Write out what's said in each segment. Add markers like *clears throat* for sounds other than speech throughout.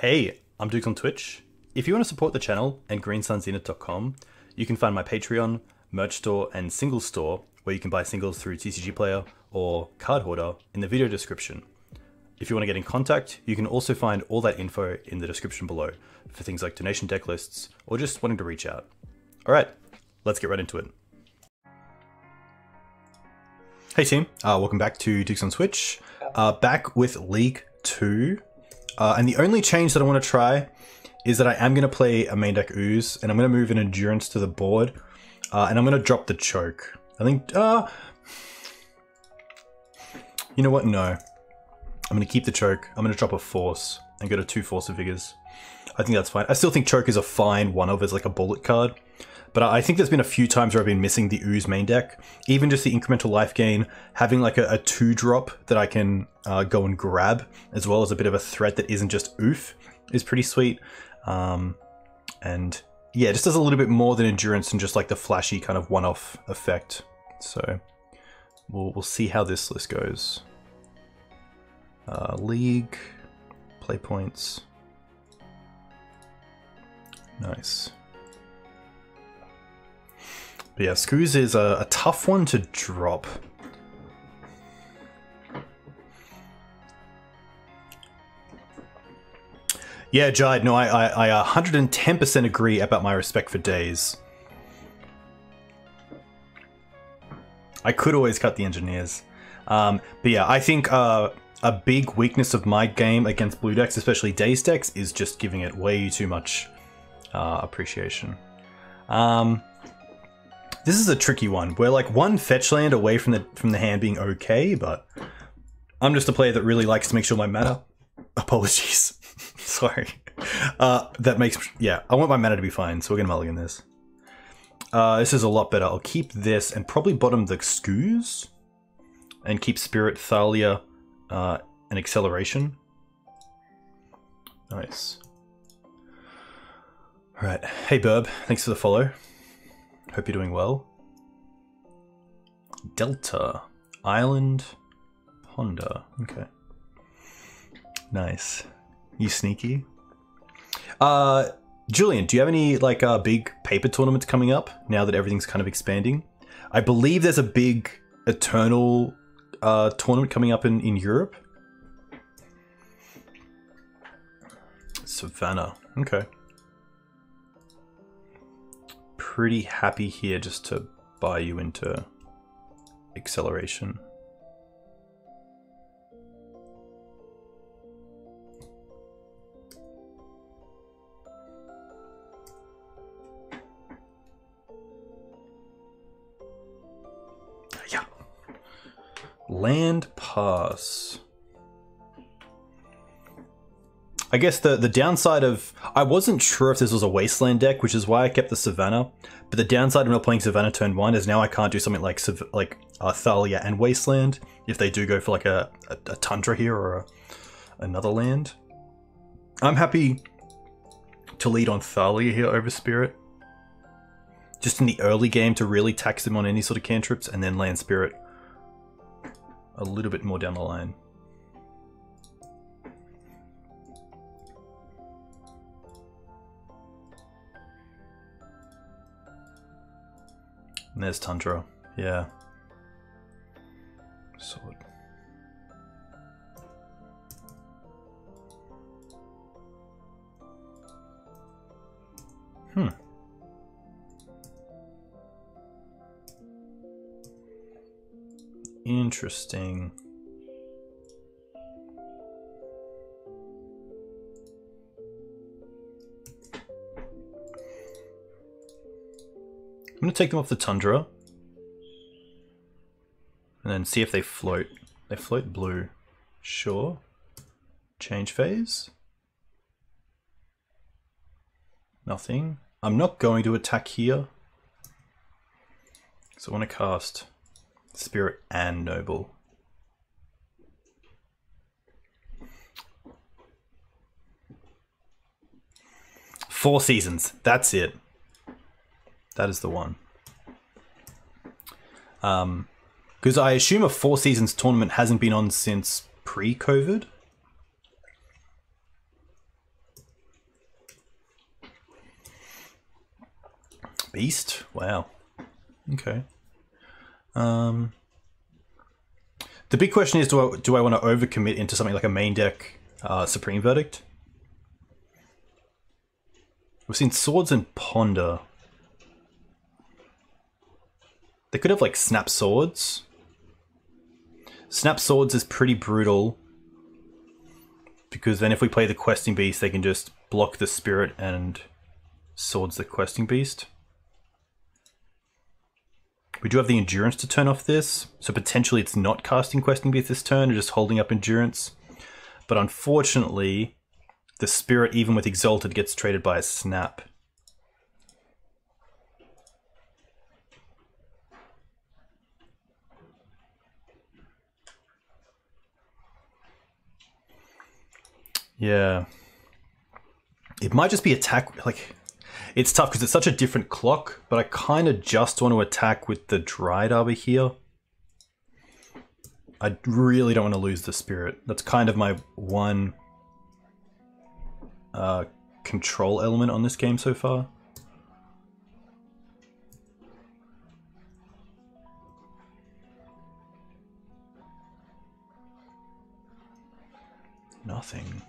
Hey, I'm Duke on Twitch. If you want to support the channel and greensunszenith.com, you can find my Patreon, merch store, and single store where you can buy singles through TCG Player or Cardhoarder in the video description. If you want to get in contact, you can also find all that info in the description below for things like donation deck lists or just wanting to reach out. Alright, let's get right into it. Hey team, uh, welcome back to Douges on Twitch. Uh, back with League 2. Uh, and the only change that I want to try is that I am going to play a main deck Ooze, and I'm going to move an Endurance to the board, uh, and I'm going to drop the Choke. I think, uh... You know what? No. I'm going to keep the Choke. I'm going to drop a Force and go to two Force of Vigors. I think that's fine. I still think Choke is a fine one of as like a bullet card. But I think there's been a few times where I've been missing the Ooze main deck. Even just the incremental life gain, having like a, a two drop that I can uh, go and grab, as well as a bit of a threat that isn't just Ouphe, is pretty sweet. Um, and yeah, just does a little bit more than endurance and just like the flashy kind of one-off effect. So we'll, we'll see how this list goes. Uh, league, play points. Nice. But yeah, Screws is a, a tough one to drop. Yeah, Jide, no, I, I, I 110% agree about my respect for Daze. I could always cut the engineers. Um, but yeah, I think uh, a big weakness of my game against blue decks, especially Daze decks, is just giving it way too much uh, appreciation. Um, this is a tricky one. We're like one fetch land away from the from the hand being okay, but I'm just a player that really likes to make sure my mana. *laughs* Apologies. *laughs* Sorry. Uh, that makes yeah. I want my mana to be fine, so we're gonna mulligan this. Uh, this is a lot better. I'll keep this and probably bottom the Skoos and keep Spirit, Thalia, uh, and Acceleration. Nice. Alright. Hey, Burb. Thanks for the follow. Hope you're doing well. Delta. Island. Honda. Okay. Nice. You sneaky. Uh, Julian, do you have any like uh, big paper tournaments coming up now that everything's kind of expanding? I believe there's a big Eternal uh, tournament coming up in, in Europe. Savannah. Okay pretty happy here just to buy you into acceleration. Yeah. Land pass. I guess the, the downside of... I wasn't sure if this was a Wasteland deck, which is why I kept the Savannah. But the downside of not playing Savannah turn 1 is now I can't do something like like uh, Thalia and Wasteland if they do go for like a, a, a Tundra here or a, another land. I'm happy to lead on Thalia here over Spirit. Just in the early game to really tax them on any sort of cantrips and then land Spirit a little bit more down the line. And there's Tundra. Yeah. Sword. Hmm. Interesting. Going to take them off the Tundra. And then see if they float. They float blue. Sure. Change phase. Nothing. I'm not going to attack here. So I want to cast Spirit and Noble. Four seasons. That's it. That is the one. Um, because I assume a Four Seasons tournament hasn't been on since pre-COVID. Beast? Wow. Okay. Um, the big question is, do I, do I want to overcommit into something like a main deck uh, Supreme Verdict? We've seen Swords and Ponder. They could have like Snap Swords. Snap Swords is pretty brutal. Because then if we play the Questing Beast, they can just block the Spirit and Swords the Questing Beast. We do have the Endurance to turn off this, so potentially it's not casting Questing Beast this turn, or just holding up Endurance. But unfortunately, the Spirit, even with Exalted, gets traded by a Snap. Yeah. It might just be attack, like, it's tough because it's such a different clock, but I kind of just want to attack with the Dryad Arbor here. I really don't want to lose the Spirit. That's kind of my one uh, control element on this game so far. Nothing.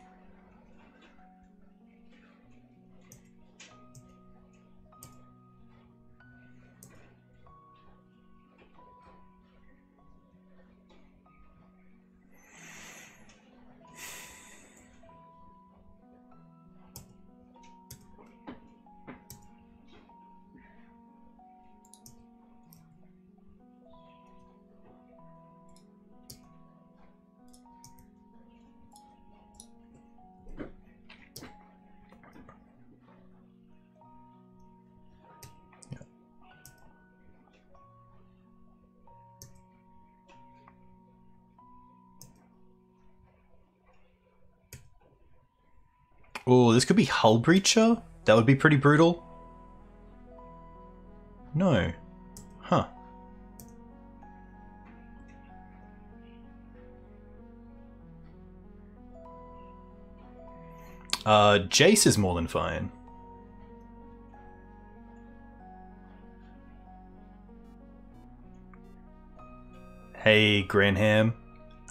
Oh, this could be Hullbreacher? That would be pretty brutal. No. Huh. Uh, Jace is more than fine. Hey, Granham.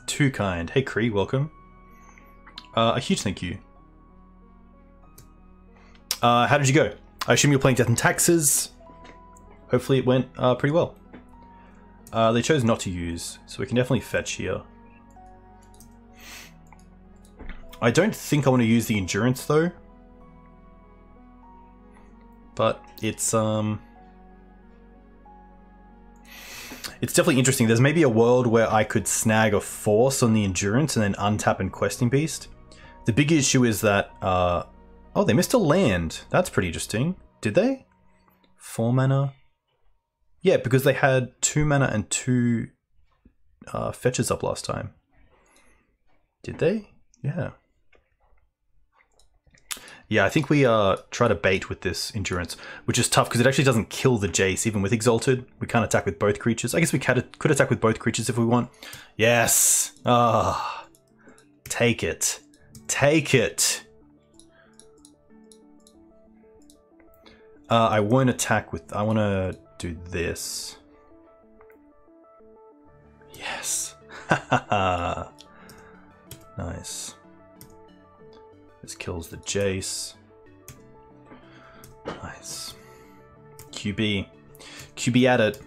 Too kind. Hey, Cree, welcome. Uh, a huge thank you. Uh, how did you go? I assume you're playing Death and Taxes. Hopefully it went uh, pretty well. Uh, they chose not to use, so we can definitely fetch here. I don't think I want to use the Endurance though. But it's, um... It's definitely interesting. There's maybe a world where I could snag a Force on the Endurance and then untap and Questing Beast. The big issue is that uh, Oh, they missed a land. That's pretty interesting. Did they? Four mana? Yeah, because they had two mana and two uh, fetches up last time. Did they? Yeah. Yeah, I think we uh, try to bait with this Endurance, which is tough because it actually doesn't kill the Jace, even with Exalted. We can't attack with both creatures. I guess we could attack with both creatures if we want. Yes! Ah, oh, Take it. Take it! Uh, I won't attack with... I want to do this. Yes. *laughs* nice. This kills the Jace. Nice. QB. QB at it.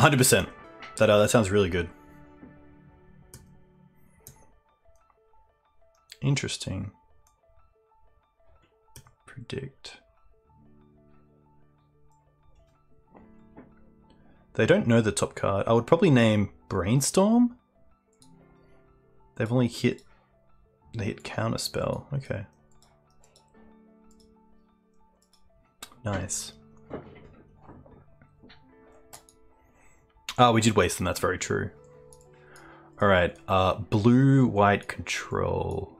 hundred percent. That uh, that sounds really good. Interesting. Predict. They don't know the top card. I would probably name Brainstorm. They've only hit they hit counterspell. Okay. Nice. Ah, oh, we did waste them, that's very true. Alright, uh blue white control.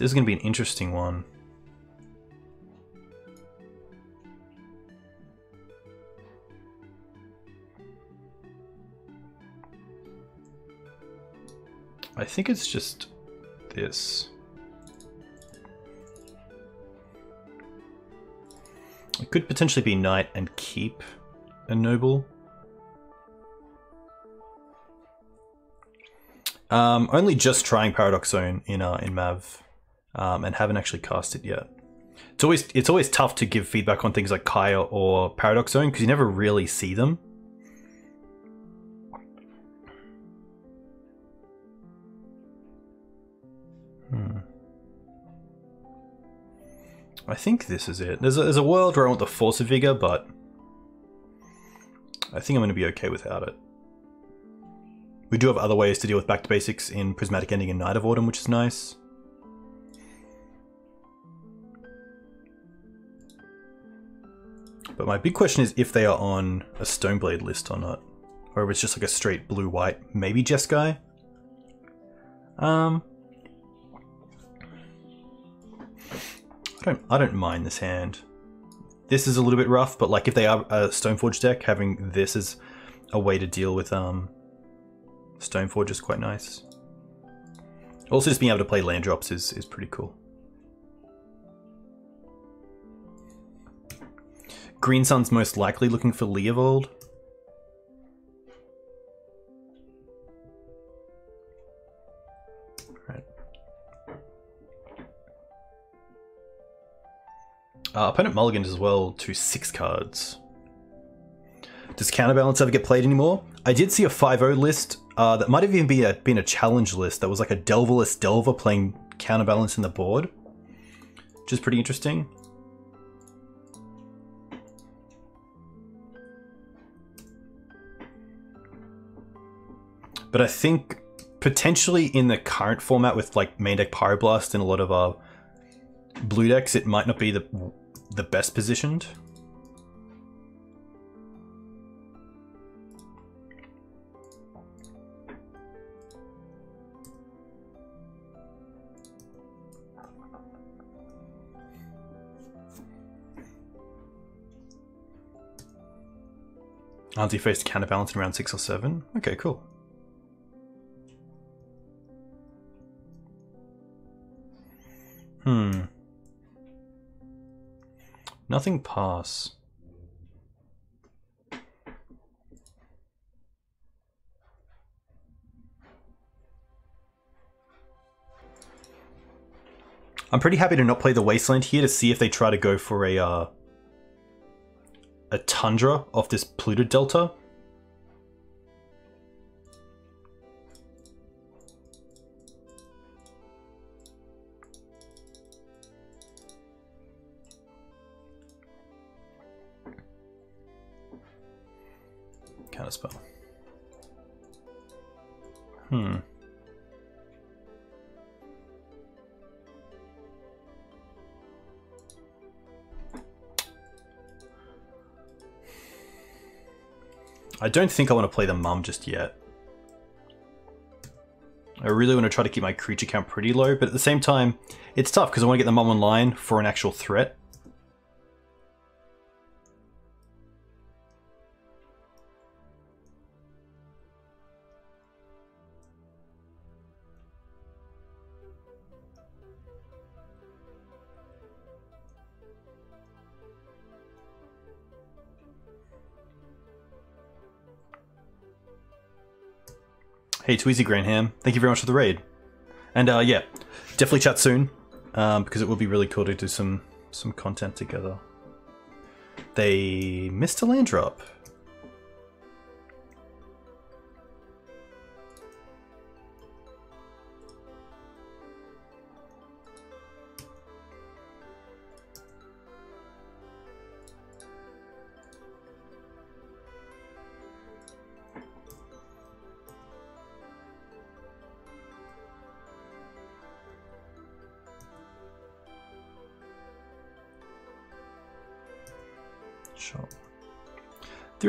This is going to be an interesting one. I think it's just this. It could potentially be knight and keep a noble. Um, only just trying Paradox Zone in uh, in Mav, um, and haven't actually cast it yet. It's always it's always tough to give feedback on things like Kaya or Paradox Zone because you never really see them. Hmm. I think this is it. There's a, there's a world where I want the Force of Vigor, but I think I'm going to be okay without it. We do have other ways to deal with back to basics in Prismatic Ending and Knight of Autumn, which is nice. But my big question is if they are on a Stoneblade list or not. Or if it's just like a straight blue-white, maybe Jeskai? Um, I don't, I don't mind this hand. This is a little bit rough, but like if they are a Stoneforge deck, having this as a way to deal with um, Stoneforge is quite nice. Also, just being able to play land drops is, is pretty cool. Green Sun's most likely looking for Leovold. Uh, opponent mulligans as well to six cards. Does Counterbalance ever get played anymore? I did see a 5-0 list uh, that might have even been a, been a challenge list that was like a Delverless Delver playing Counterbalance in the board, which is pretty interesting. But I think potentially in the current format with like main deck Pyroblast and a lot of uh, blue decks, it might not be the the best positioned. Auntie faced counterbalance in round six or seven. Okay, cool. Hmm. Nothing pass. I'm pretty happy to not play the Wasteland here to see if they try to go for a uh, a tundra off this Polluted Delta. Counterspell. Hmm. I don't think I want to play the mum just yet. I really want to try to keep my creature count pretty low, but at the same time, it's tough because I want to get the mum online for an actual threat. Hey, Tweezy Granham, thank you very much for the raid. And uh, yeah, definitely chat soon, um, because it will be really cool to do some some content together. They missed a land drop.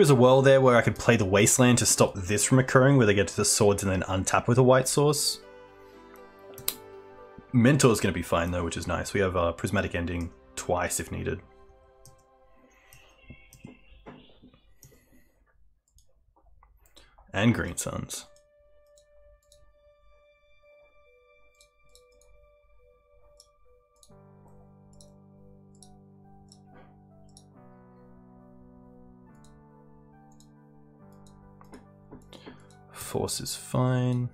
There is a world there where I could play the Wasteland to stop this from occurring, where they get to the swords and then untap with a white source. Mentor is going to be fine though, which is nice. We have a Prismatic Ending twice if needed. And Green Suns. Force is fine.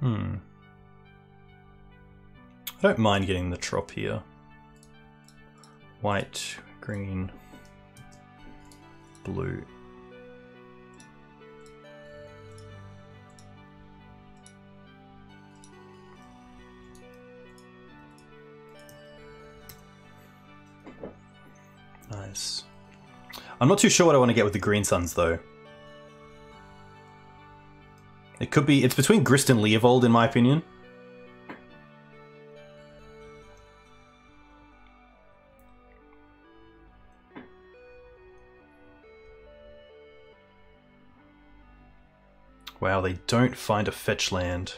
Hmm. I don't mind getting the trop here. White, green, blue. I'm not too sure what I want to get with the Green Suns, though. It could be... It's between Grist and Leovold, in my opinion. Wow, they don't find a fetch land.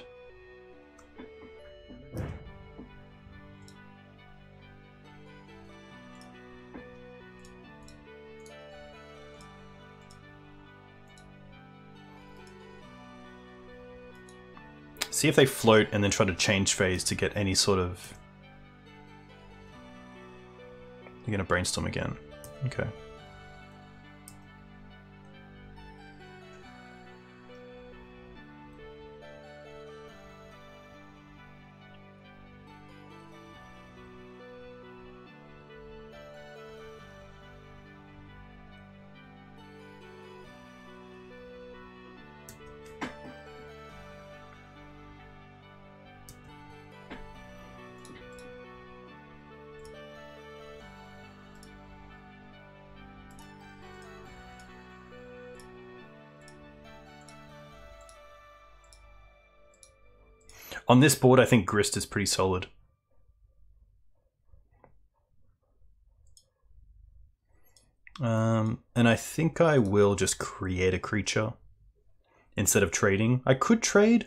See if they float and then try to change phase to get any sort of... You're gonna brainstorm again. Okay. On this board, I think Grist is pretty solid. Um, and I think I will just create a creature instead of trading. I could trade.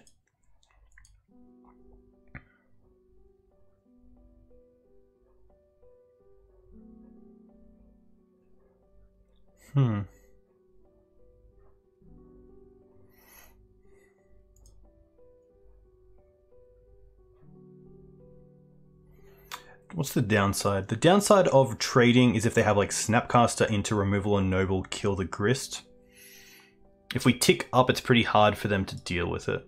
Hmm. What's the downside? The downside of trading is if they have like Snapcaster into removal and Noble kill the Grist. If we tick up, it's pretty hard for them to deal with it.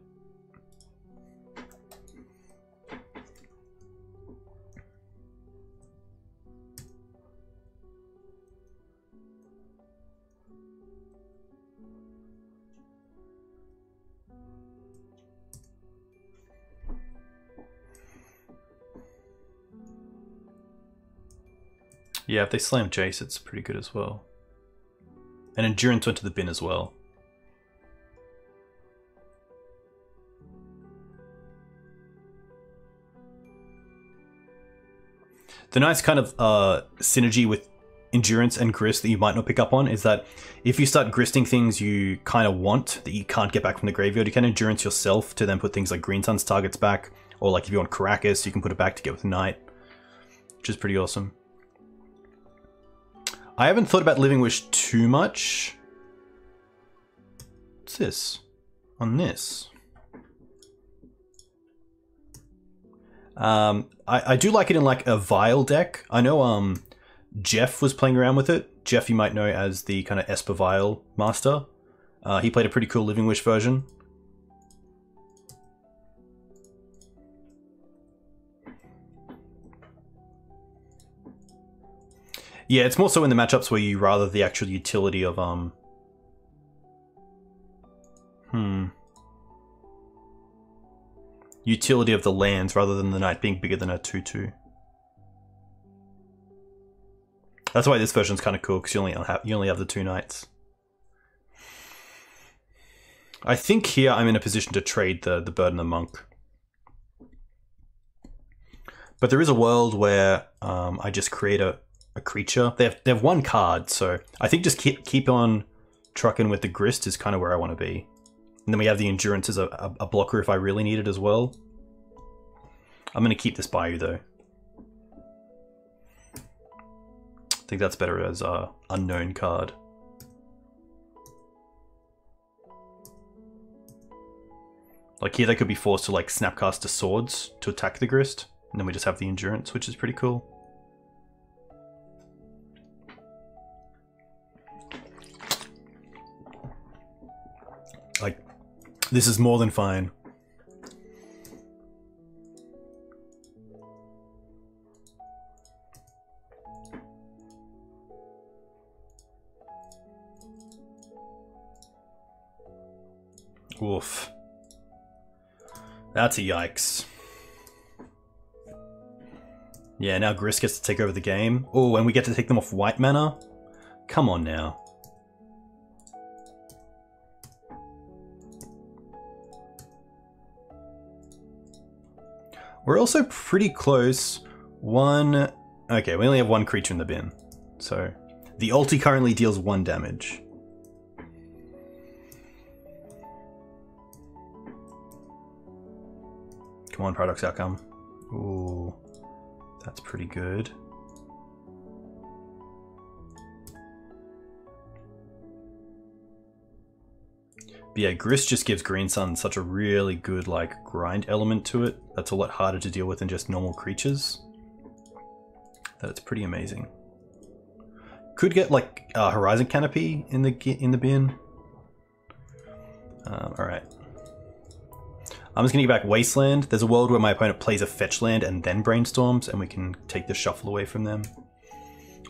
Yeah, if they slam Jace, it's pretty good as well. And Endurance went to the bin as well. The nice kind of uh, synergy with endurance and grist that you might not pick up on is that if you start gristing things you kind of want that you can't get back from the graveyard, you can endurance yourself to then put things like Green Sun's targets back, or like if you want Karakas, you can put it back to get with Knight, which is pretty awesome. I haven't thought about Living Wish too much. What's this? On this. Um, I, I do like it in like a Vial deck. I know um, Jeff was playing around with it. Jeff you might know as the kind of Esper Vial master. Uh, he played a pretty cool Living Wish version. Yeah, it's more so in the matchups where you rather the actual utility of um. Hmm. Utility of the lands rather than the knight being bigger than a two-two. That's why this version's kind of cool because you only have you only have the two knights. I think here I'm in a position to trade the the bird and the monk. But there is a world where um, I just create a a creature. They have they have one card, so I think just keep keep on trucking with the grist is kind of where I want to be. And then we have the endurance as a, a, a blocker if I really need it as well. I'm going to keep this Bayou though. I think that's better as a unknown card. Like here they could be forced to like snapcast to swords to attack the grist. And then we just have the endurance, which is pretty cool. This is more than fine. Oof. That's a yikes. Yeah, now Grist gets to take over the game. Oh, and we get to take them off white mana? Come on now. We're also pretty close. One... Okay, we only have one creature in the bin. So, the ulti currently deals one damage. Come on, Paradox Outcome. Ooh, that's pretty good. But yeah, Grist just gives Green Sun such a really good like grind element to it. That's a lot harder to deal with than just normal creatures. That it's pretty amazing. Could get like uh, Horizon Canopy in the in the bin. Um, all right. I'm just to get back Wasteland. There's a world where my opponent plays a fetch land and then brainstorms, and we can take the shuffle away from them.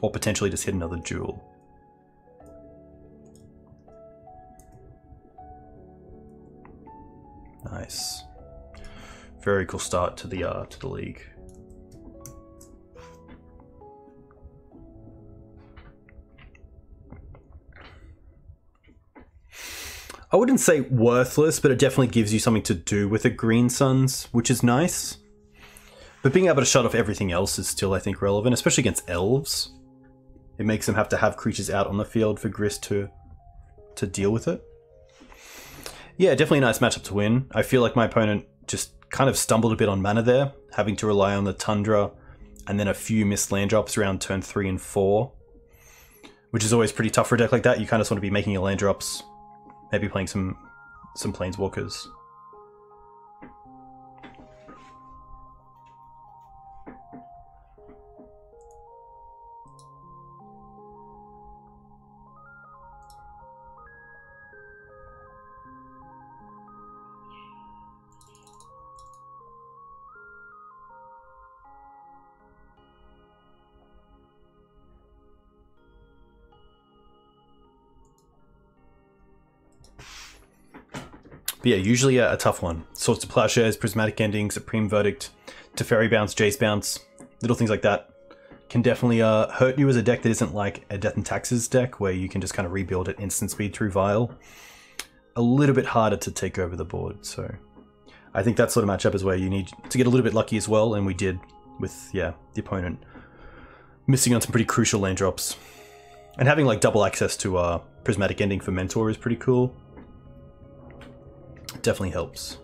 Or potentially just hit another jewel. Nice. Very cool start to the uh, to the league. I wouldn't say worthless, but it definitely gives you something to do with the Green Suns, which is nice. But being able to shut off everything else is still, I think, relevant, especially against elves. It makes them have to have creatures out on the field for Grist to to deal with it. Yeah, definitely a nice matchup to win. I feel like my opponent just kind of stumbled a bit on mana there, having to rely on the Tundra and then a few missed land drops around turn 3 and 4. Which is always pretty tough for a deck like that. You kind of want to be making your land drops maybe playing some some planeswalkers. But yeah, usually a, a tough one. Swords to Plowshares, Prismatic Ending, Supreme Verdict, to Teferi Bounce, Jace Bounce, little things like that can definitely uh, hurt you as a deck that isn't like a Death and Taxes deck where you can just kind of rebuild at instant speed through Vial. A little bit harder to take over the board, so I think that sort of matchup is where you need to get a little bit lucky as well, and we did with, yeah, the opponent missing on some pretty crucial land drops. And having like double access to uh, Prismatic Ending for Mentor is pretty cool definitely helps.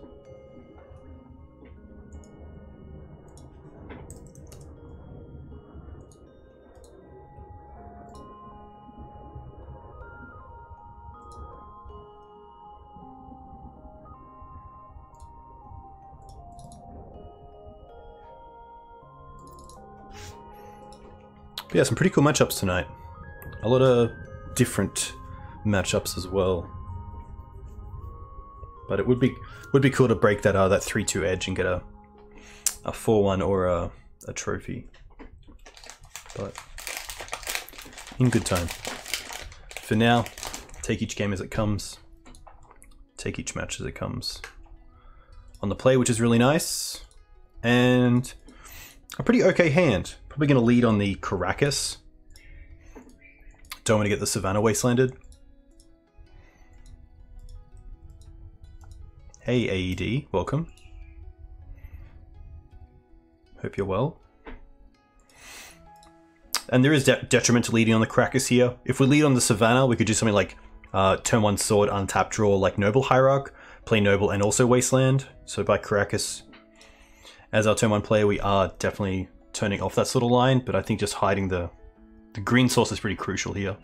yeah, some pretty cool matchups tonight. A lot of different matchups as well. But it would be would be cool to break that uh, that three two edge and get a a four one or a a trophy. But in good time. For now, take each game as it comes. Take each match as it comes. On the play, which is really nice. And a pretty okay hand. Probably going to lead on the Karakas. Don't want to get the Savannah Wastelanded. Hey AED, welcome. Hope you're well. And there is de leading on the Karakas here. If we lead on the Savannah, we could do something like uh, turn one sword, untap draw like Noble Hierarch, play Noble and also Wasteland. So by Karakas, as our turn one player, we are definitely turning off that sort of line, but I think just hiding the, the green source is pretty crucial here.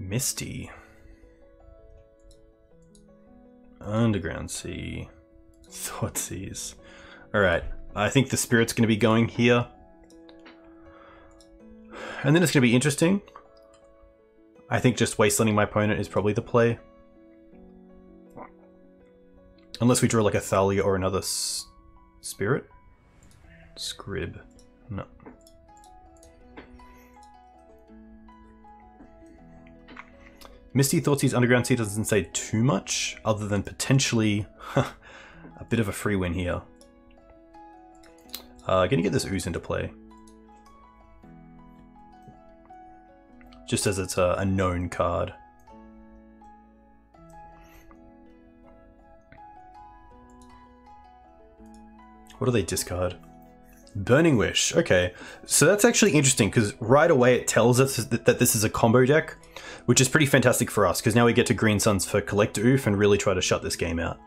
Misty. Underground Sea. Thoughtseize. Alright, I think the Spirit's going to be going here. And then it's going to be interesting. I think just wastelanding my opponent is probably the play. Unless we draw like a Thalia or another Spirit. Scryb. No. Misty Thoughtseize Underground Sea doesn't say too much, other than potentially *laughs* a bit of a free win here. Uh, gonna get this Ooze into play. Just as it's a, a known card. What do they discard? Burning Wish. Okay, so that's actually interesting because right away it tells us that this is a combo deck which is pretty fantastic for us because now we get to Green Suns for Collector Ouphe and really try to shut this game out.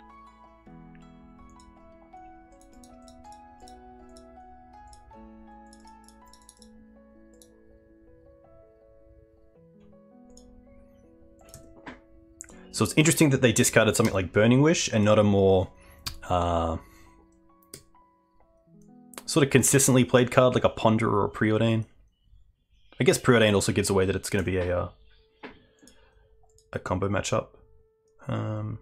So it's interesting that they discarded something like Burning Wish and not a more uh, sort of consistently played card like a Ponder or a Preordain. I guess Preordain also gives away that it's going to be a uh, a combo matchup. Um,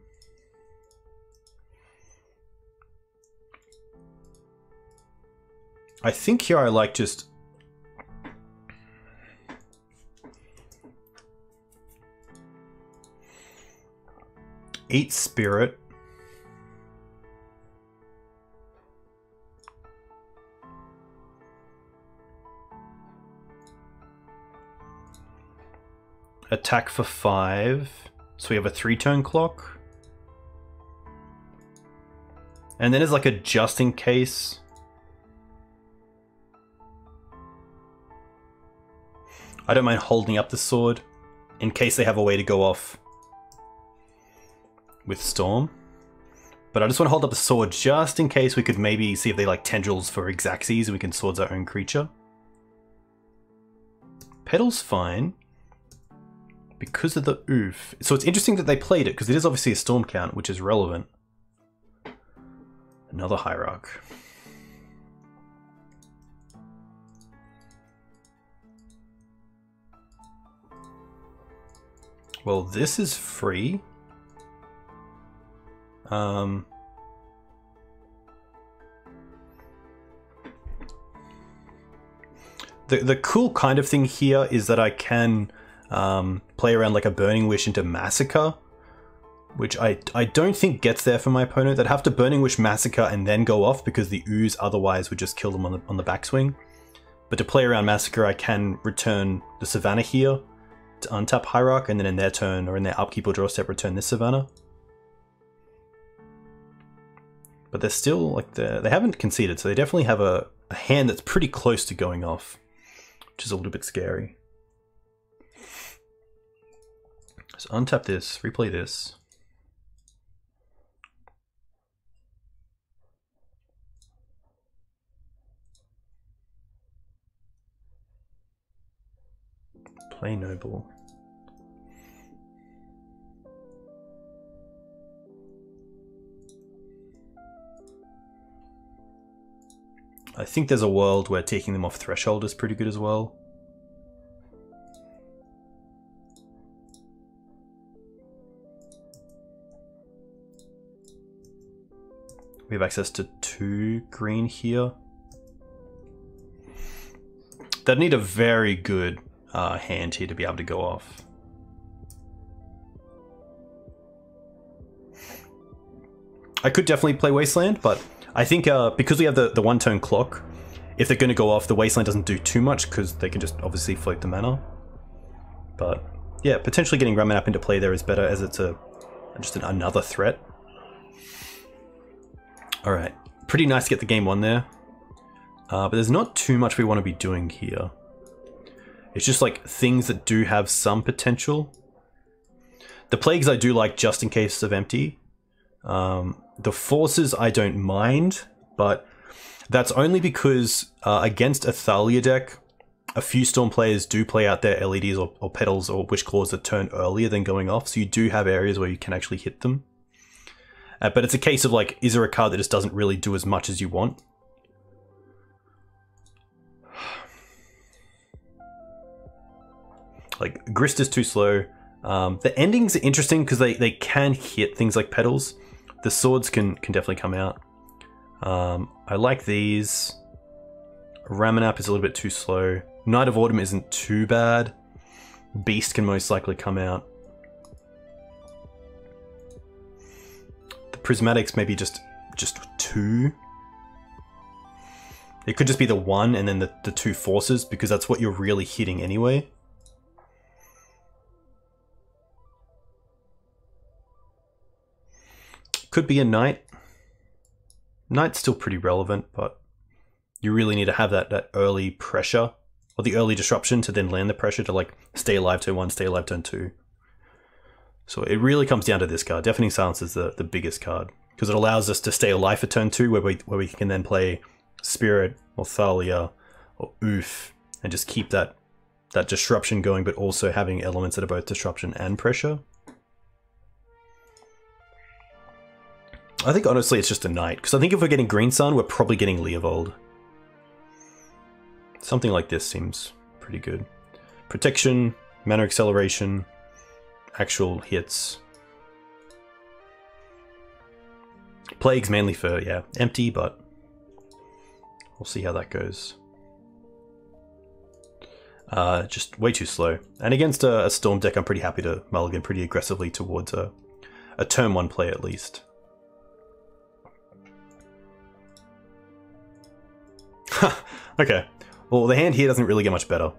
I think here I like just Eat Spirit. Attack for five. So we have a three turn clock. And then there's like a just in case. I don't mind holding up the sword in case they have a way to go off with Storm. But I just want to hold up the sword just in case we could maybe see if they like tendrils for Xaxes and we can swords our own creature. Petal's fine because of the Ouphe. So it's interesting that they played it, because it is obviously a storm count, which is relevant. Another Hierarch. Well, this is free. Um... The, the cool kind of thing here is that I can um, play around like a Burning Wish into Massacre, which I, I don't think gets there for my opponent. They'd have to Burning Wish Massacre and then go off because the Ooze otherwise would just kill them on the, on the backswing. But to play around Massacre, I can return the Savannah here to untap Hierarch, and then in their turn, or in their upkeep or draw step, return this Savannah. But they're still, like, they they haven't conceded, so they definitely have a, a hand that's pretty close to going off, which is a little bit scary. So untap this, replay this. Play Noble. I think there's a world where taking them off Threshold is pretty good as well. We have access to two green here. They'd need a very good uh, hand here to be able to go off. I could definitely play Wasteland, but I think uh, because we have the, the one-turn clock, if they're going to go off, the Wasteland doesn't do too much because they can just obviously float the mana. But yeah, potentially getting Ramunap into play there is better as it's a just an, another threat. All right, pretty nice to get the game one there. Uh, but there's not too much we want to be doing here. It's just like things that do have some potential. The plagues I do like just in case of empty. Um, the forces I don't mind, but that's only because uh, against a Thalia deck, a few Storm players do play out their LEDs or, or petals or Wishclaws that turn earlier than going off, so you do have areas where you can actually hit them. Uh, but it's a case of like, is there a card that just doesn't really do as much as you want? *sighs* Like, Grist is too slow. Um, the endings are interesting because they, they can hit things like petals. The swords can, can definitely come out. Um, I like these. Ramunap is a little bit too slow. Knight of Autumn isn't too bad. Beast can most likely come out. Prismatics maybe just just two. It could just be the one and then the, the two forces because that's what you're really hitting anyway. Could be a knight. Knight's still pretty relevant, but you really need to have that, that early pressure or the early disruption to then land the pressure to like stay alive turn one, stay alive turn two. So it really comes down to this card. Deafening Silence is the, the biggest card because it allows us to stay alive for turn two where we, where we can then play Spirit or Thalia or Ouphe and just keep that, that disruption going but also having elements that are both disruption and pressure. I think honestly it's just a knight because I think if we're getting Green Sun we're probably getting Leovold. Something like this seems pretty good. Protection, mana acceleration, actual hits. Plagues mainly for, yeah, empty, but we'll see how that goes. Uh, just way too slow. And against a, a, Storm deck, I'm pretty happy to mulligan pretty aggressively towards a, a turn 1 play at least. *laughs* okay, well, the hand here doesn't really get much better.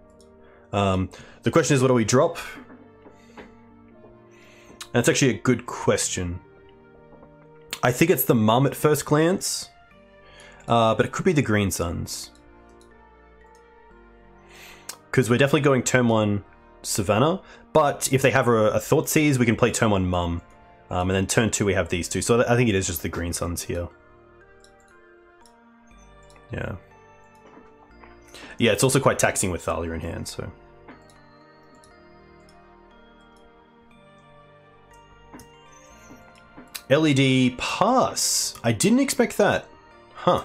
Um, the question is, what do we drop? That's actually a good question. I think it's the mum at first glance, uh, but it could be the Green Suns. Because we're definitely going turn 1 Savannah, but if they have a, a Thoughtseize, we can play turn 1 Mum. Um, and then turn 2 we have these two, so I think it is just the Green Suns here. Yeah. Yeah, it's also quite taxing with Thalia in hand, so... LED pass. I didn't expect that. Huh.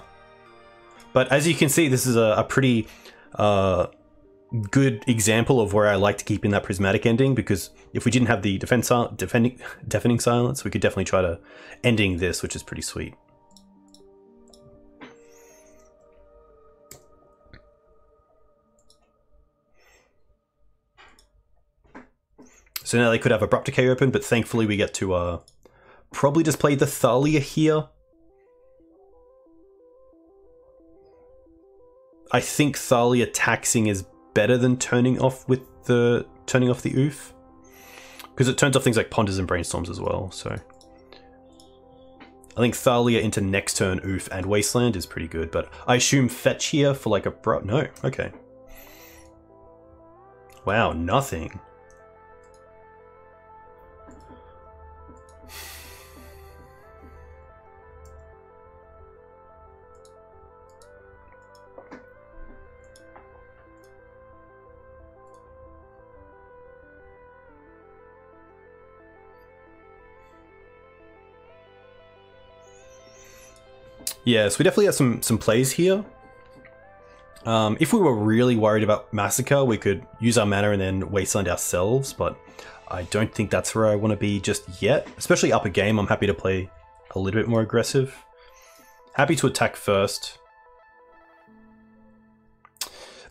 But as you can see, this is a, a pretty uh, good example of where I like to keep in that prismatic ending because if we didn't have the defense defending, *laughs* deafening silence, we could definitely try to ending this, which is pretty sweet. So now they could have Abrupt Decay open, but thankfully we get to uh, probably just play the Thalia here. I think Thalia taxing is better than turning off with the turning off the ouphe. Because it turns off things like ponders and brainstorms as well, so. I think Thalia into next turn ouphe and wasteland is pretty good, but I assume fetch here for like a bro no, okay. Wow, nothing. Yeah, so we definitely have some some plays here. Um, if we were really worried about Massacre, we could use our mana and then Wasteland ourselves, but I don't think that's where I want to be just yet. Especially upper game, I'm happy to play a little bit more aggressive. Happy to attack first.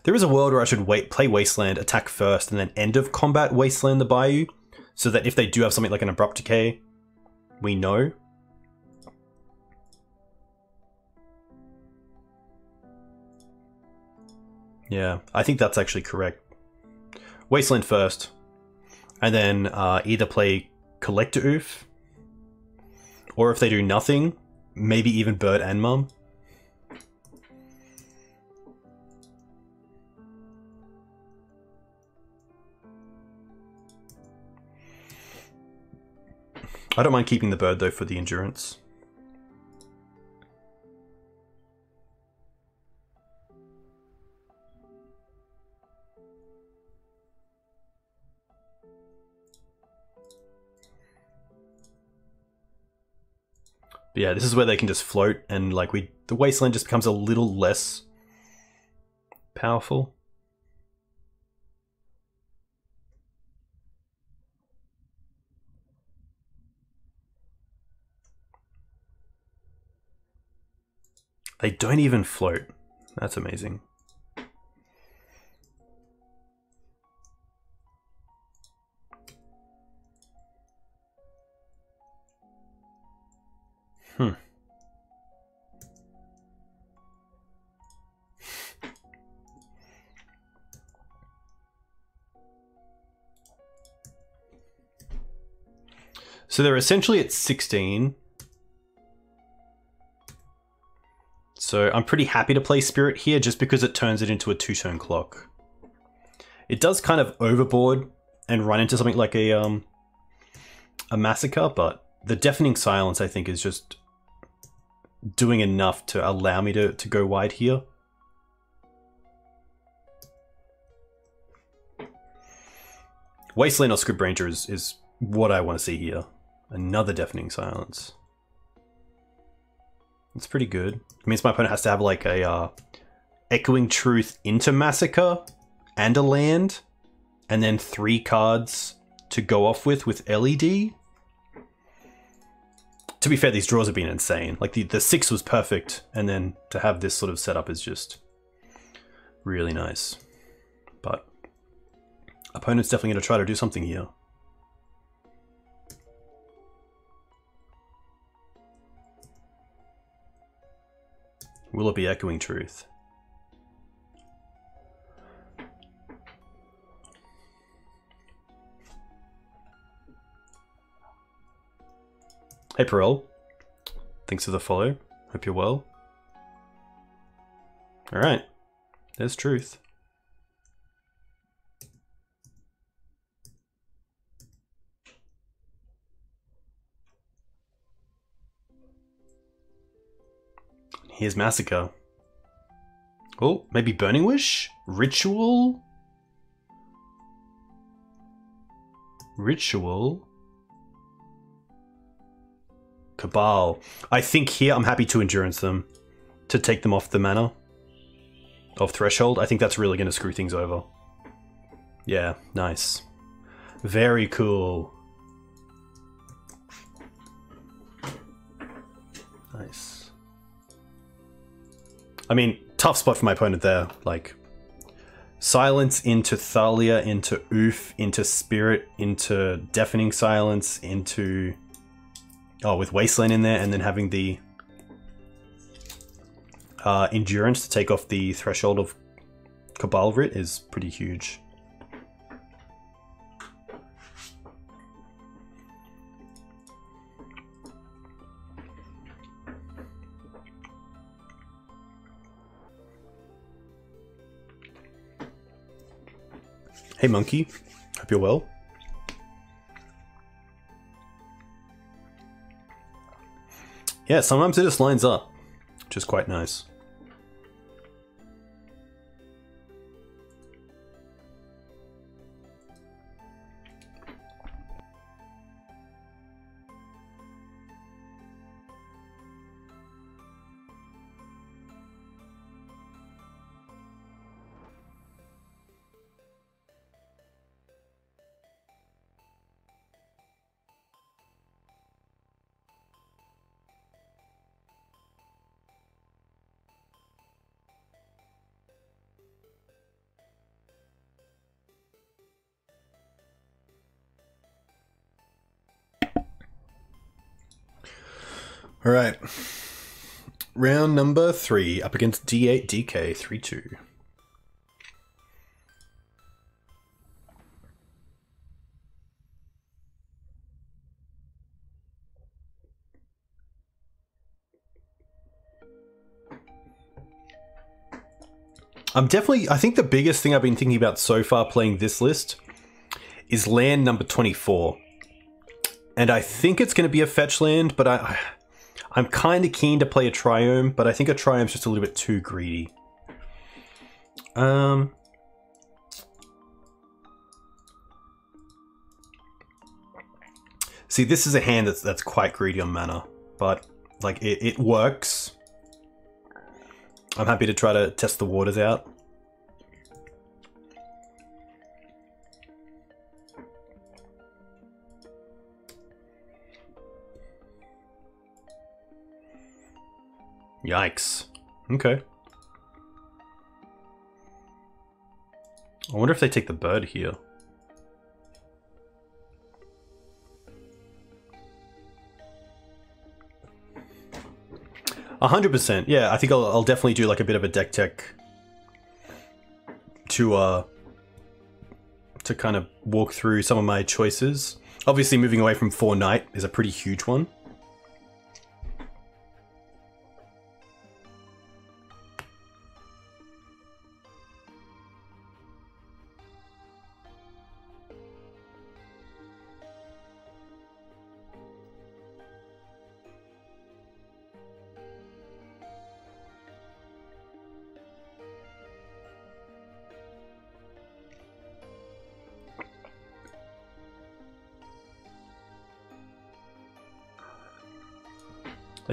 There is a world where I should wait, play Wasteland, attack first, and then end of combat Wasteland the Bayou, so that if they do have something like an Abrupt Decay, we know. Yeah, I think that's actually correct. Wasteland first, and then uh, either play Collector Ouphe, or if they do nothing, maybe even Bird and Mum. I don't mind keeping the bird though for the endurance. Yeah, this is where they can just float and like we the wasteland just becomes a little less powerful. They don't even float. That's amazing. Hmm. So they're essentially at 16. So I'm pretty happy to play Spirit here just because it turns it into a two-turn clock. It does kind of overboard and run into something like a um, a massacre, but the deafening silence I think is just doing enough to allow me to, to go wide here. Wasteland or Scryb Ranger is, is what I want to see here. Another deafening silence. It's pretty good. It means my opponent has to have like a uh, Echoing Truth into Massacre and a land, and then three cards to go off with with LED to be fair, these draws have been insane. Like the, the six was perfect, and then to have this sort of setup is just really nice. But opponent's definitely going to try to do something here. Will it be echoing truth? Hey Perel. Thanks for the follow. Hope you're well. Alright. There's truth. Here's Massacre. Oh, maybe Burning Wish? Ritual? Ritual? Cabal. I think here I'm happy to endurance them. To take them off the mana. Of Threshold. I think that's really going to screw things over. Yeah, nice. Very cool. Nice. I mean, tough spot for my opponent there. Like, silence into Thalia, into Ouphe, into Spirit, into Deafening Silence, into Oh, with Wasteland in there and then having the uh, Endurance to take off the threshold of Cabal Writ is pretty huge. Hey Monkey, hope you're well. Yeah, sometimes it just lines up, which is quite nice. All right. Round number three up against D8 DK 3 2. I'm definitely, I think the biggest thing I've been thinking about so far playing this list is land number 24. and I think it's going to be a fetch land, but I, I'm kind of keen to play a Triome, but I think a Triome's just a little bit too greedy. Um, See, this is a hand that's that's quite greedy on mana, but like it, it works. I'm happy to try to test the waters out. Yikes. Okay. I wonder if they take the bird here. A hundred percent. Yeah, I think I'll, I'll definitely do like a bit of a deck tech to uh to kind of walk through some of my choices. Obviously, moving away from four knight is a pretty huge one.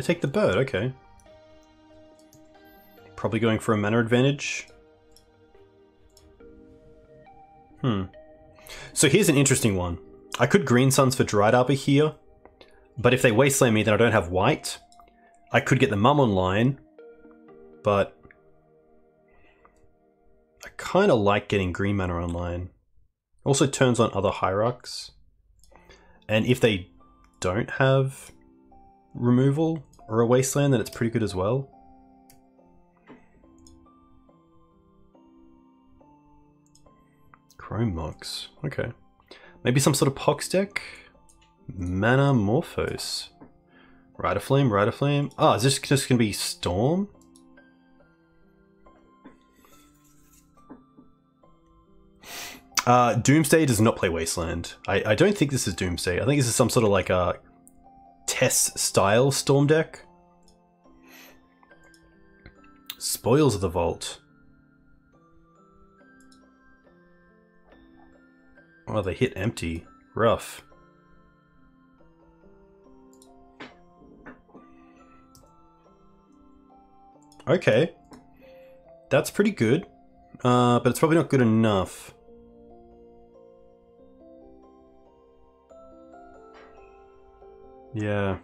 Take the bird, okay. Probably going for a mana advantage. Hmm. So here's an interesting one. I could Green Suns for Dryad Arbor here, but if they wasteland me, then I don't have white. I could get the Mum online, but I kind of like getting green mana online. Also turns on other hierarchs. And if they don't have removal or a wasteland, then it's pretty good as well. Chrome Mox. Okay. Maybe some sort of Pox deck? Manamorphose. Rite of Flame, Rite of Flame. Oh, is this just going to be Storm? Uh, Doomsday does not play Wasteland. I, I don't think this is Doomsday. I think this is some sort of like a Tess style Storm deck. Spoils of the Vault. Oh, they hit empty. Rough. Okay. That's pretty good. Uh, but it's probably not good enough. Yeah.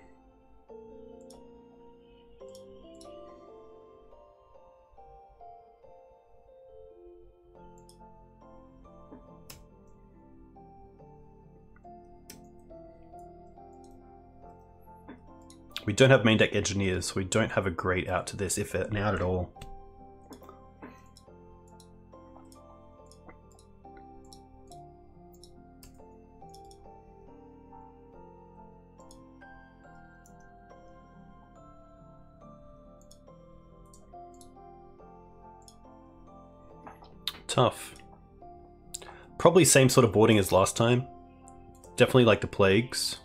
We don't have main deck engineers, so we don't have a great out to this, if an out at all. Tough. Probably same sort of boarding as last time. Definitely like the plagues.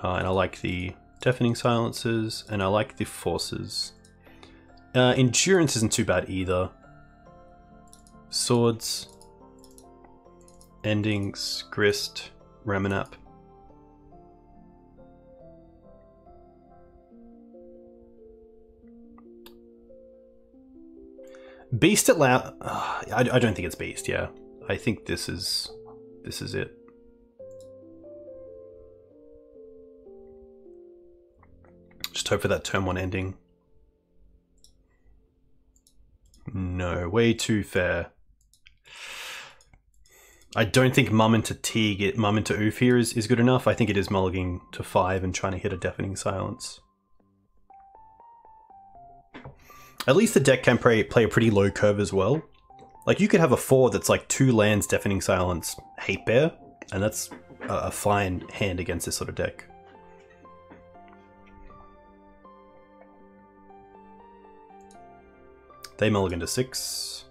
Uh, and I like the deafening silences, and I like the forces. Uh, endurance isn't too bad either. Swords, endings, grist, Ramunap. Beast allow. Uh, *sighs* I, I don't think it's Beast. Yeah, I think this is this is it. Just hope for that turn one ending. No, way too fair. I don't think Mum into Teeg, Mum into Ouphe here is, is good enough. I think it is mulliganing to 5 and trying to hit a Deafening Silence. At least the deck can play, play a pretty low curve as well. Like, you could have a 4 that's like 2 lands Deafening Silence Hate Bear, and that's a, a fine hand against this sort of deck. They mulligan to six.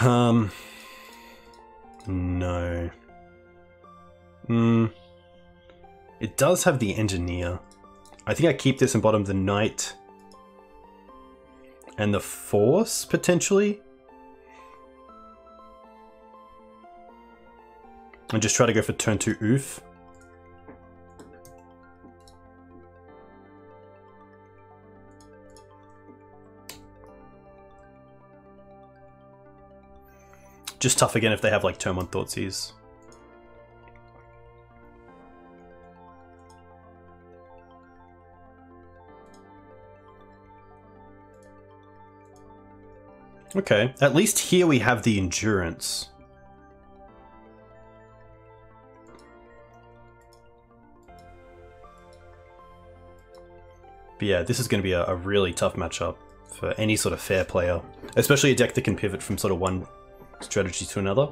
Um, no. Hmm. It does have the engineer. I think I keep this in bottom the knight and the force potentially. And just try to go for turn two ouphe. Just tough again if they have like turn one Thoughtseize. Okay, at least here we have the endurance. But yeah, this is going to be a, a, really tough matchup for any sort of fair player. Especially a deck that can pivot from sort of one strategy to another.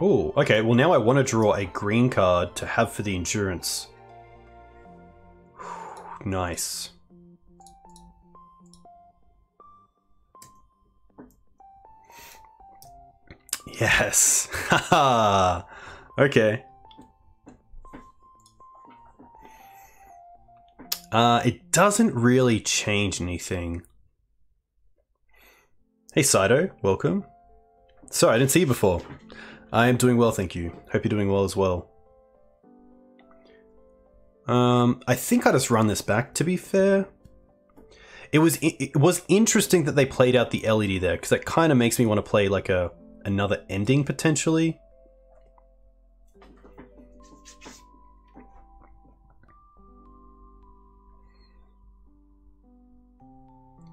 Oh, okay. Well, now I want to draw a green card to have for the endurance. *sighs* nice. Yes. *laughs* Okay. Uh, it doesn't really change anything. Hey Saito, welcome. Sorry, I didn't see you before. I am doing well, thank you. Hope you're doing well as well. Um, I think I just run this back, to be fair. It was it was interesting that they played out the LED there, because that kind of makes me want to play like a another ending, potentially.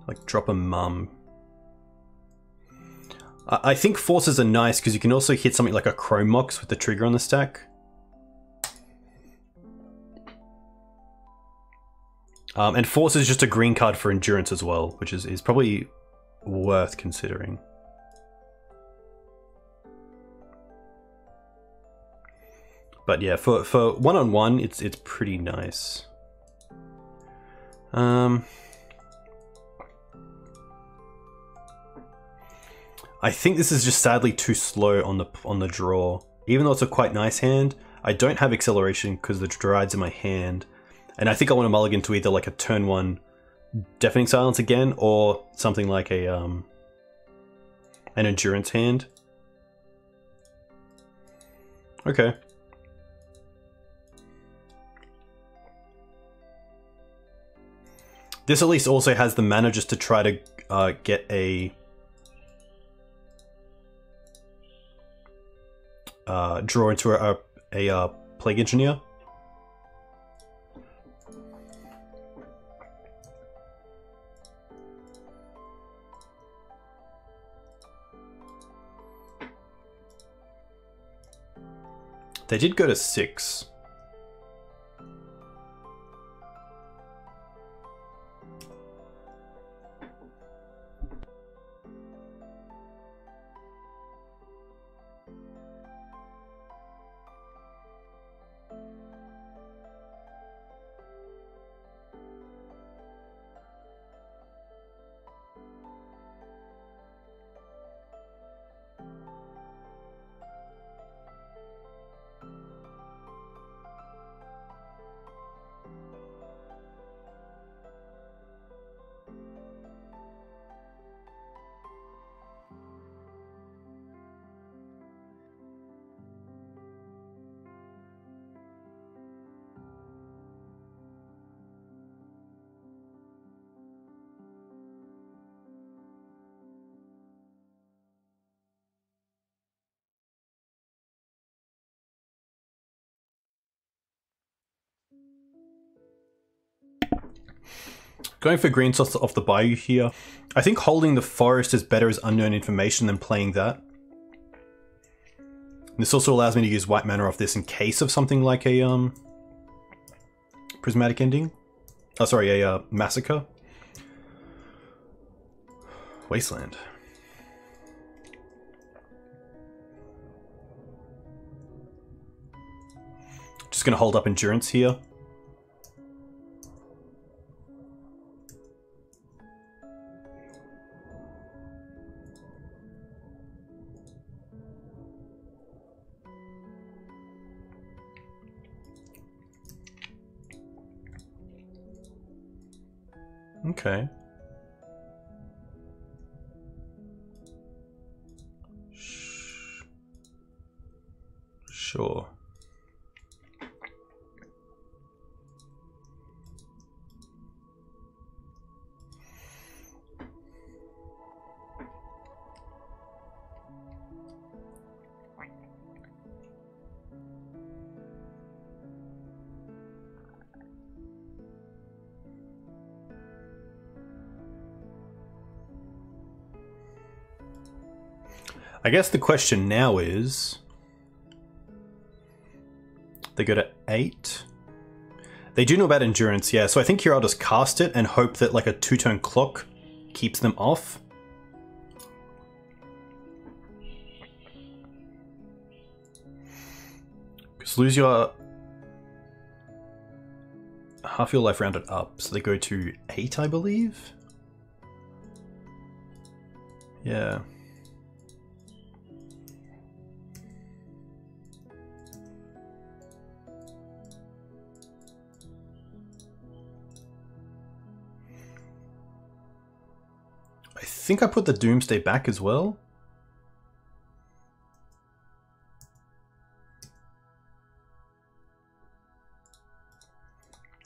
Like drop a mum I think forces are nice because you can also hit something like a Chrome Mox with the trigger on the stack. Um, and force is just a green card for endurance as well, which is, is probably worth considering. But yeah, for for one on one, it's it's pretty nice. Um. I think this is just sadly too slow on the on the draw. Even though it's a quite nice hand, I don't have acceleration because the Dryad's in my hand. And I think I want to mulligan to either like a turn one Deafening Silence again, or something like a um an Endurance hand. Okay. This at least also has the mana just to try to uh, get a uh, draw into a, a, a uh, plague engineer. They did go to six. Going for Green Suns off the bayou here. I think holding the forest is better as unknown information than playing that. This also allows me to use white mana off this in case of something like a um prismatic ending. Oh, sorry, a uh, massacre. Wasteland. Just gonna hold up endurance here. Okay. I guess the question now is they go to 8. They do know about endurance, yeah, so I think here I'll just cast it and hope that like a two-turn clock keeps them off. Because lose your half your life rounded up, so they go to 8, I believe? Yeah. Think I put the Doomsday back as well.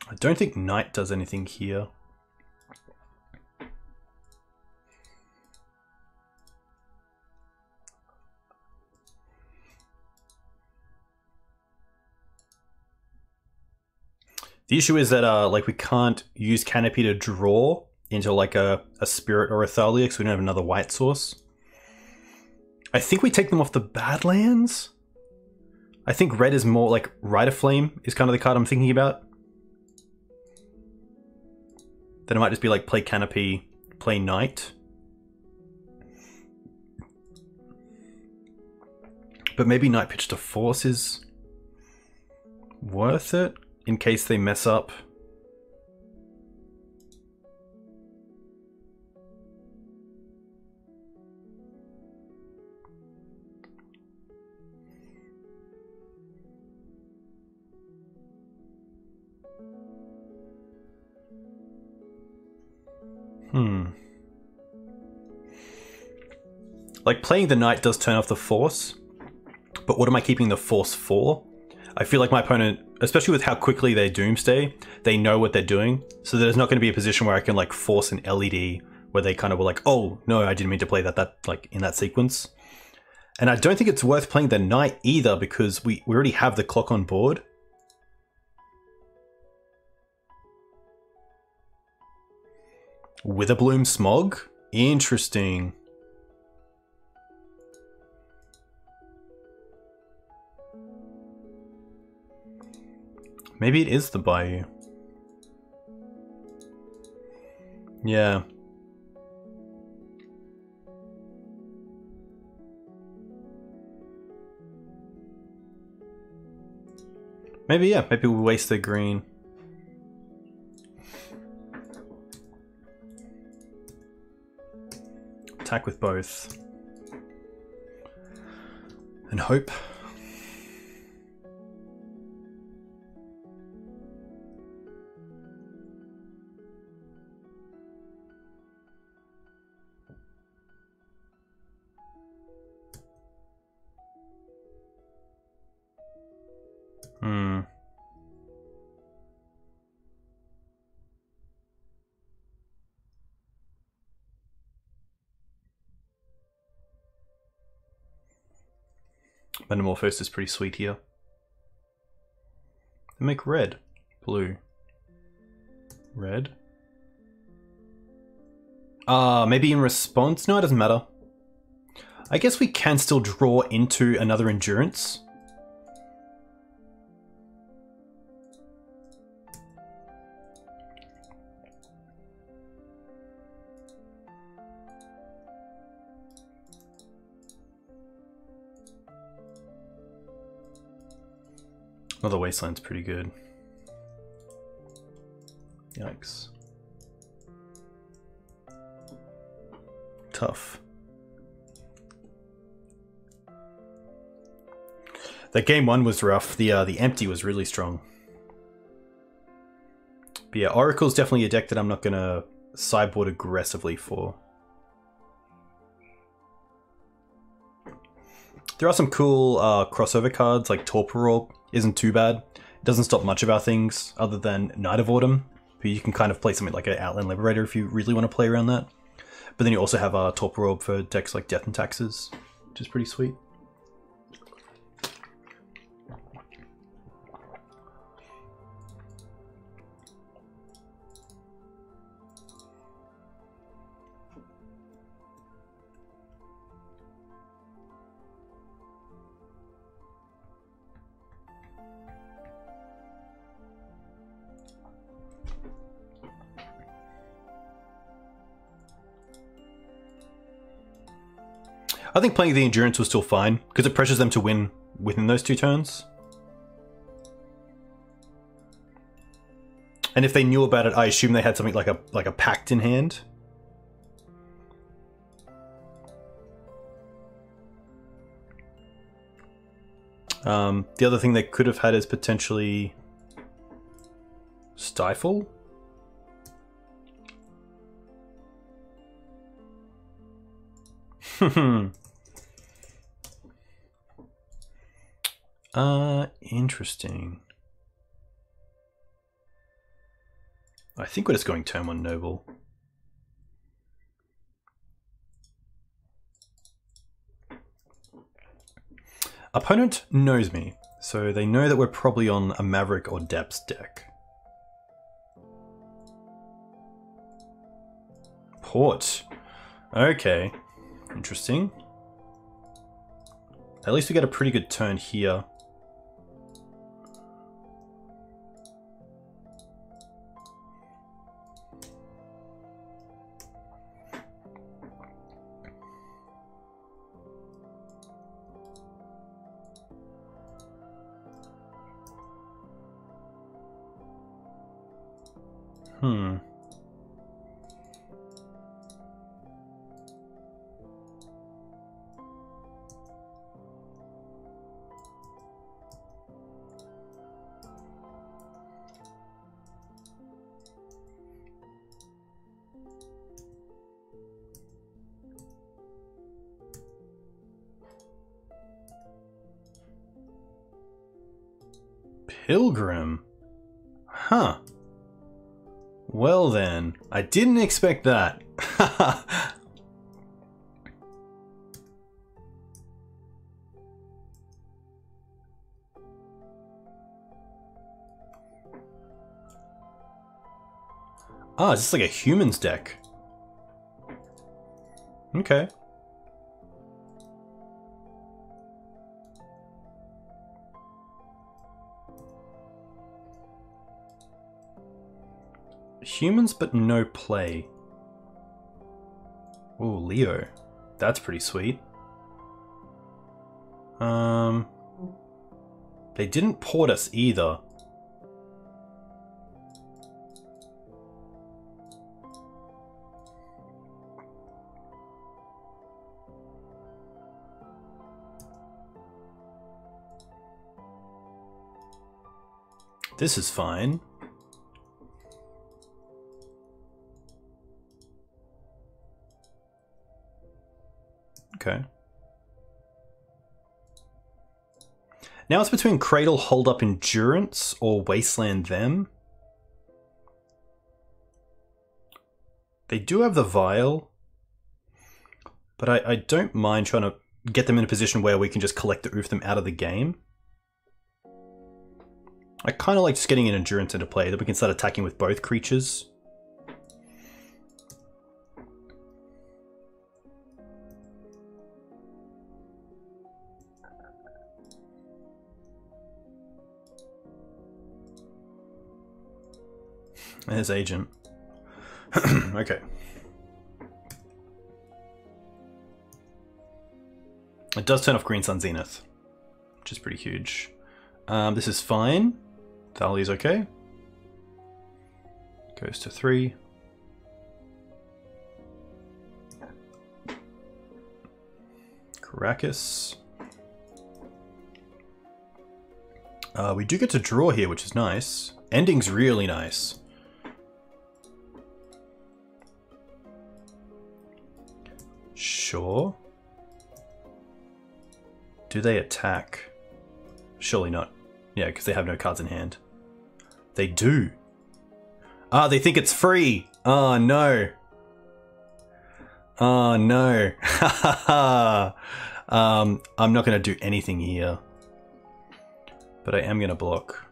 I don't think Knight does anything here. The issue is that uh, like we can't use Canopy to draw into like a, a Spirit or a Thalia because we don't have another white source. I think we take them off the Badlands. I think red is more like Rite of Flame is kind of the card I'm thinking about. Then it might just be like play Canopy, play Knight. But maybe Knight Pitch to Force is worth it in case they mess up Like, playing the knight does turn off the force, but what am I keeping the force for? I feel like my opponent, especially with how quickly they doomsday, they know what they're doing, so there's not going to be a position where I can, like, force an LED where they kind of were like, oh, no, I didn't mean to play that, that like, in that sequence. And I don't think it's worth playing the knight either because we, we already have the clock on board. Witherbloom Smog? Interesting. Maybe it is the Bayou. Yeah. Maybe, yeah, maybe we waste the green. attack with both. And hope. Manamorphose is pretty sweet here. They make red. Blue. Red. Ah, uh, maybe in response? No, it doesn't matter. I guess we can still draw into another endurance. Another Wasteland's pretty good. Yikes. Tough. That game one was rough. The uh, the empty was really strong. But yeah, Oracle's definitely a deck that I'm not gonna sideboard aggressively for. There are some cool uh, crossover cards, like Torpor isn't too bad. It doesn't stop much of our things other than Knight of Autumn, but you can kind of play something like an Outland Liberator if you really want to play around that. But then you also have uh, Torpor for decks like Death and Taxes, which is pretty sweet. I think playing the Endurance was still fine, because it pressures them to win within those two turns. And if they knew about it, I assume they had something like a like a pact in hand. Um, the other thing they could have had is potentially stifle. *laughs* Uh, interesting. I think we're just going turn one noble. Opponent knows me, so they know that we're probably on a Maverick or Depths deck. Port. Okay. Interesting. At least we get a pretty good turn here. Didn't expect that. *laughs* Ah, it's just like a humans deck. Okay. Humans, but no play. Oh, Leo. That's pretty sweet. Um, they didn't port us either. This is fine. Okay. Now it's between Cradle Hold Up Endurance or Wasteland Them. They do have the Vial, but I, I don't mind trying to get them in a position where we can just collect the ouphe them out of the game. I kind of like just getting an Endurance into play that we can start attacking with both creatures. His agent. *clears throat* okay. It does turn off Green Sun Zenith, which is pretty huge. Um, this is fine. Thalia's okay. Goes to three. Karakas. Uh, we do get to draw here, which is nice. Ending's really nice. Sure. Do they attack? Surely not. Yeah, because they have no cards in hand. They do. Ah, they think it's free. Oh, no. Oh, no. *laughs* um, I'm not going to do anything here. But I am going to block.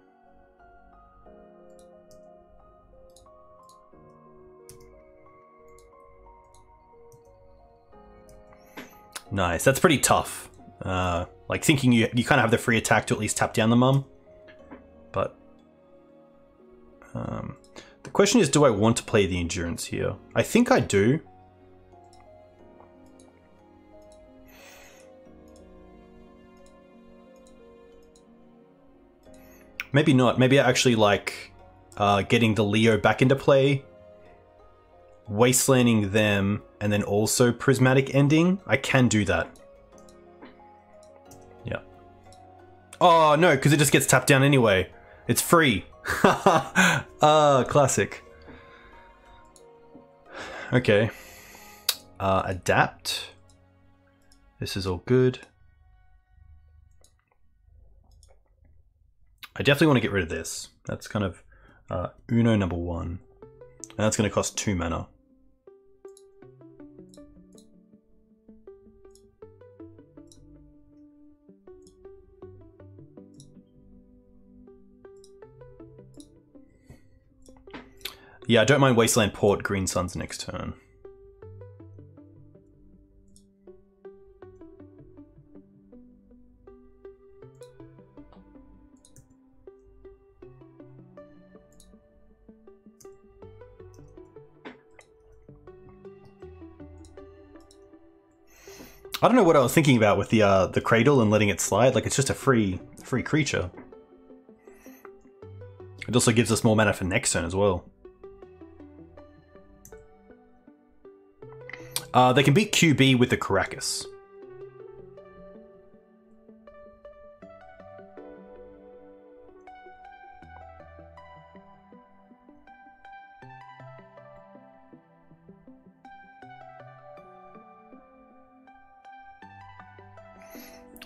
Nice. That's pretty tough. Uh, like thinking you you kind of have the free attack to at least tap down the mum. But um, the question is, do I want to play the endurance here? I think I do. Maybe not. Maybe I actually like uh, getting the Leo back into play, wastelanding them, and then also prismatic ending. I can do that. Yeah. Oh no, because it just gets tapped down anyway. It's free. *laughs* ah, classic. Okay. Uh, adapt. This is all good. I definitely want to get rid of this. That's kind of uh, Uno number one. And that's going to cost two mana. Yeah, I don't mind Wasteland Port Green Suns next turn. I don't know what I was thinking about with the uh, the cradle and letting it slide. Like it's just a free free creature. It also gives us more mana for next turn as well. Uh, they can beat QB with the Karakas.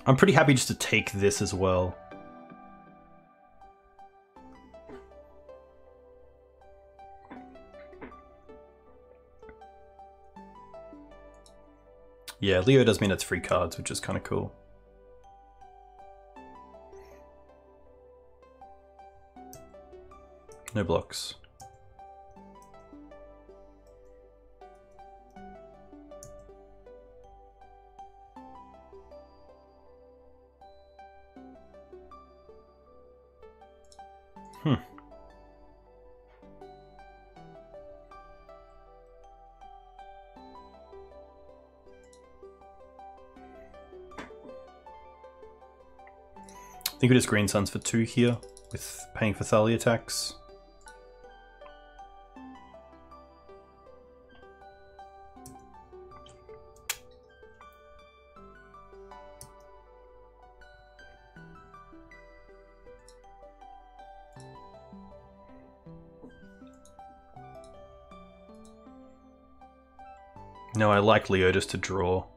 I'm pretty happy just to take this as well. Yeah, Leo does mean it's free cards, which is kind of cool. No blocks. Think it is Green Suns for two here, with paying for Thalia attacks. No, I like Leotis to draw.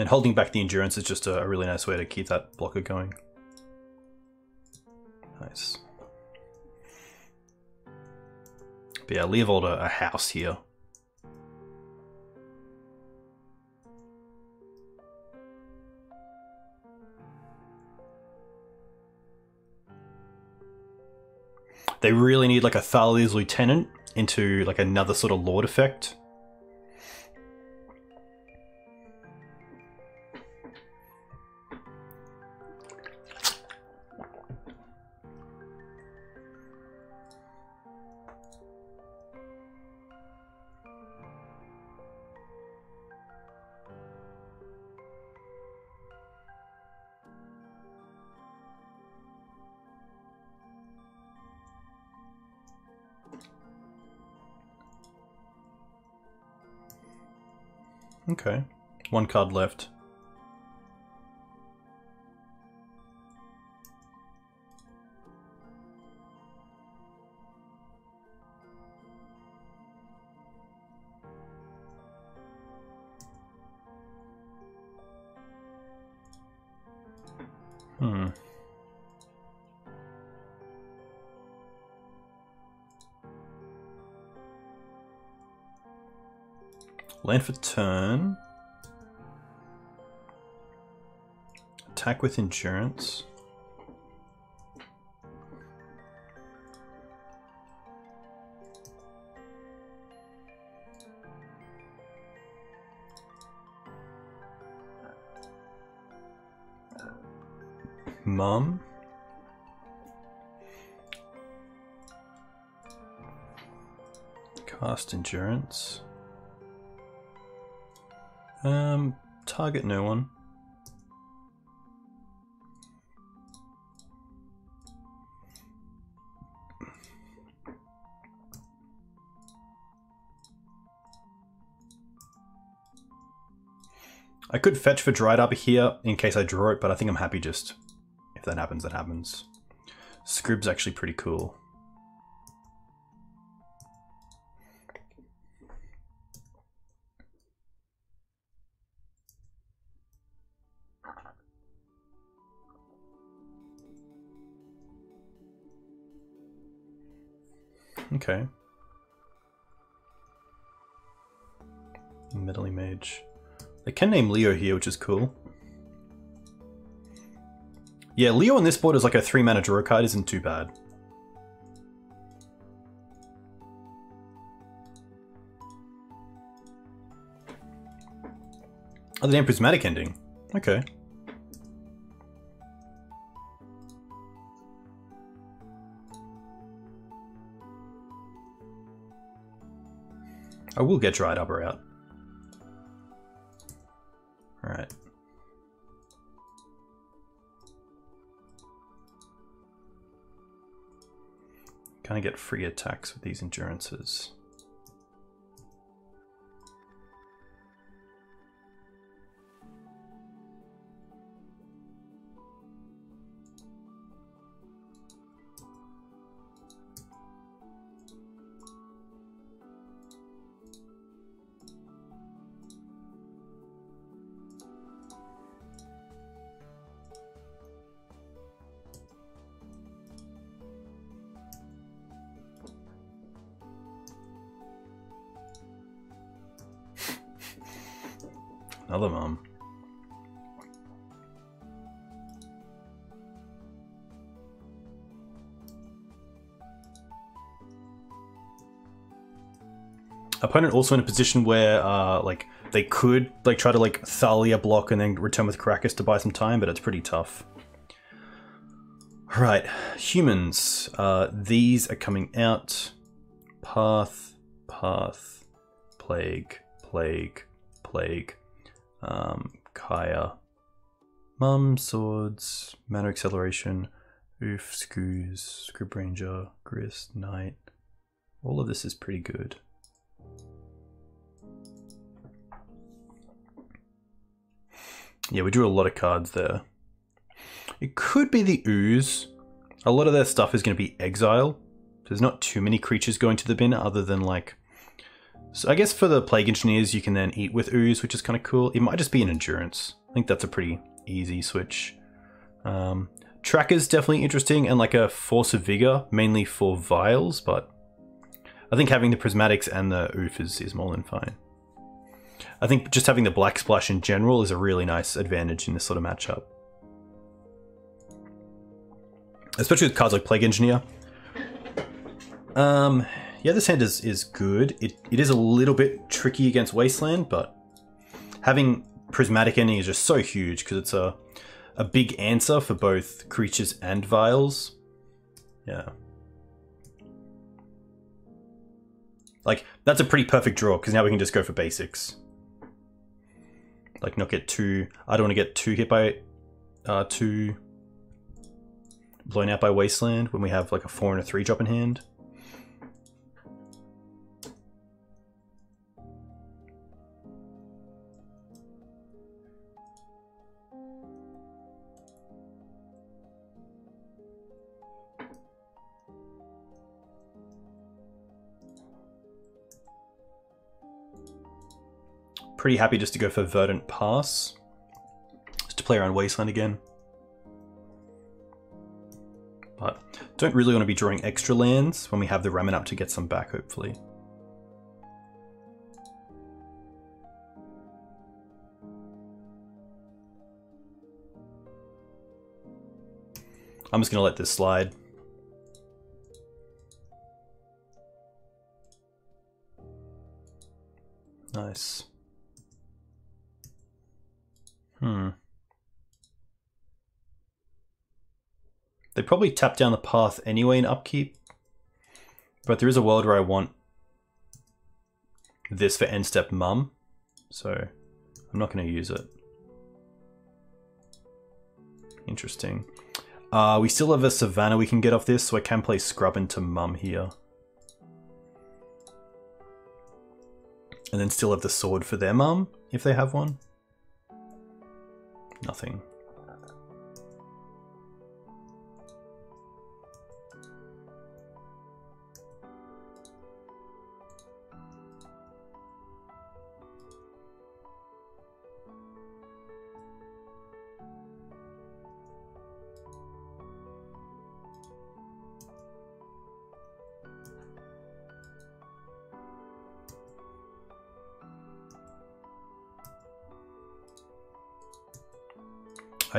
Then holding back the endurance is just a really nice way to keep that blocker going. Nice. But yeah, Leovold a, a house here. They really need like a Thalia's Lieutenant into like another sort of Lord effect. Okay. One card left. Hmm. Land for turn. Attack with endurance? Mum. Cast endurance. Um, target no one. I could fetch for Dryad here in case I draw it, but I think I'm happy just... If that happens, that happens. Scryb's actually pretty cool. Okay. Meddling Mage. They can name Leo here, which is cool. Yeah, Leo on this board is like a 3 mana draw card, isn't too bad. Oh, the name Prismatic Ending. Okay. I will get Dryad Arbor out. Kind of get free attacks with these endurances. Opponent also in a position where, uh, like, they could, like, try to, like, Thalia block and then return with Karakas to buy some time, but it's pretty tough. Alright, humans. Uh, these are coming out. Path, path, plague, plague, plague um, Kaya, Mum, Swords, Mana Acceleration, Ouphe, Screws, Scryb Ranger, Grist, Knight. All of this is pretty good. Yeah, we drew a lot of cards there. It could be the Ooze. A lot of their stuff is going to be Exile. There's not too many creatures going to the bin other than like so I guess for the Plague Engineers, you can then eat with Ooze, which is kind of cool. It might just be an Endurance. I think that's a pretty easy switch. Um, Tracker's definitely interesting, and like a Force of Vigor, mainly for Vials, but I think having the Prismatics and the Ouphe is, is more than fine. I think just having the Black Splash in general is a really nice advantage in this sort of matchup. Especially with cards like Plague Engineer. Um, yeah, this hand is, is good. It, it is a little bit tricky against Wasteland, but having Prismatic Ending is just so huge because it's a, a big answer for both creatures and vials. Yeah. Like, that's a pretty perfect draw because now we can just go for basics. Like, not get too... I don't want to get too hit by... Uh, too... Blown out by Wasteland when we have like a 4 and a 3 drop in hand. Pretty happy just to go for Verdant Pass. Just to play around Wasteland again. But don't really want to be drawing extra lands when we have the Ramunap to get some back, hopefully. I'm just going to let this slide. Probably tap down the path anyway in upkeep. But there is a world where I want this for end step mum. So I'm not going to use it. Interesting. Uh, we still have a Savannah we can get off this, so I can play Scrub into Mum here. And then still have the sword for their mum, if they have one. Nothing.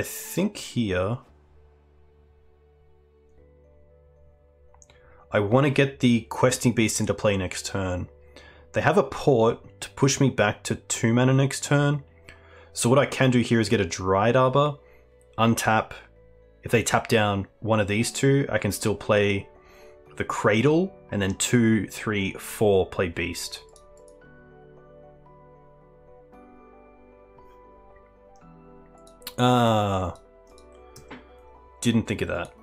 I think here... I want to get the Questing Beast into play next turn. They have a port to push me back to 2 mana next turn. So what I can do here is get a Dryad Arbor, untap. If they tap down one of these two, I can still play the Cradle, and then two, three, four, play Beast. Ah. Didn't think of that.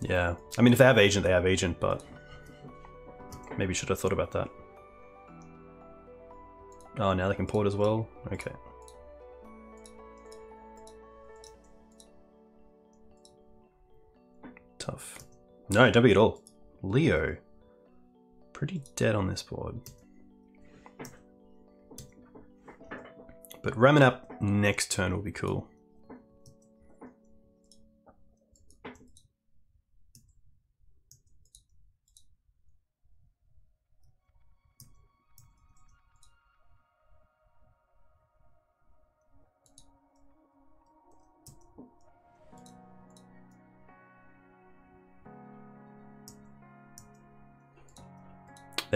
Yeah. I mean, if they have agent, they have agent, but maybe should have thought about that. Oh, now they can port as well? Okay. Tough. No, don't be at all. Leo pretty dead on this board. But Ramunap next turn will be cool.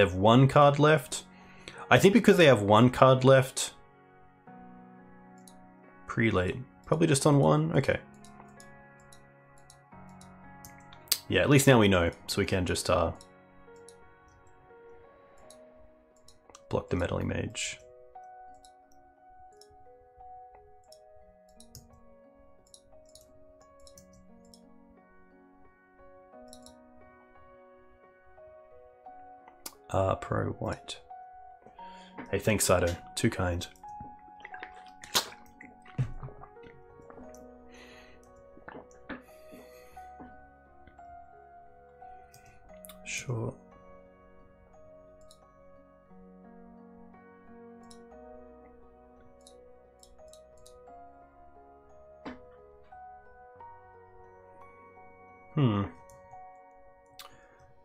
They have one card left. I think because they have one card left. Prelate. Probably just on one? Okay. Yeah, at least now we know, so we can just uh, block the Meddling Mage. Are pro white. Hey, thanks, Sato. Too kind. Sure. Hmm.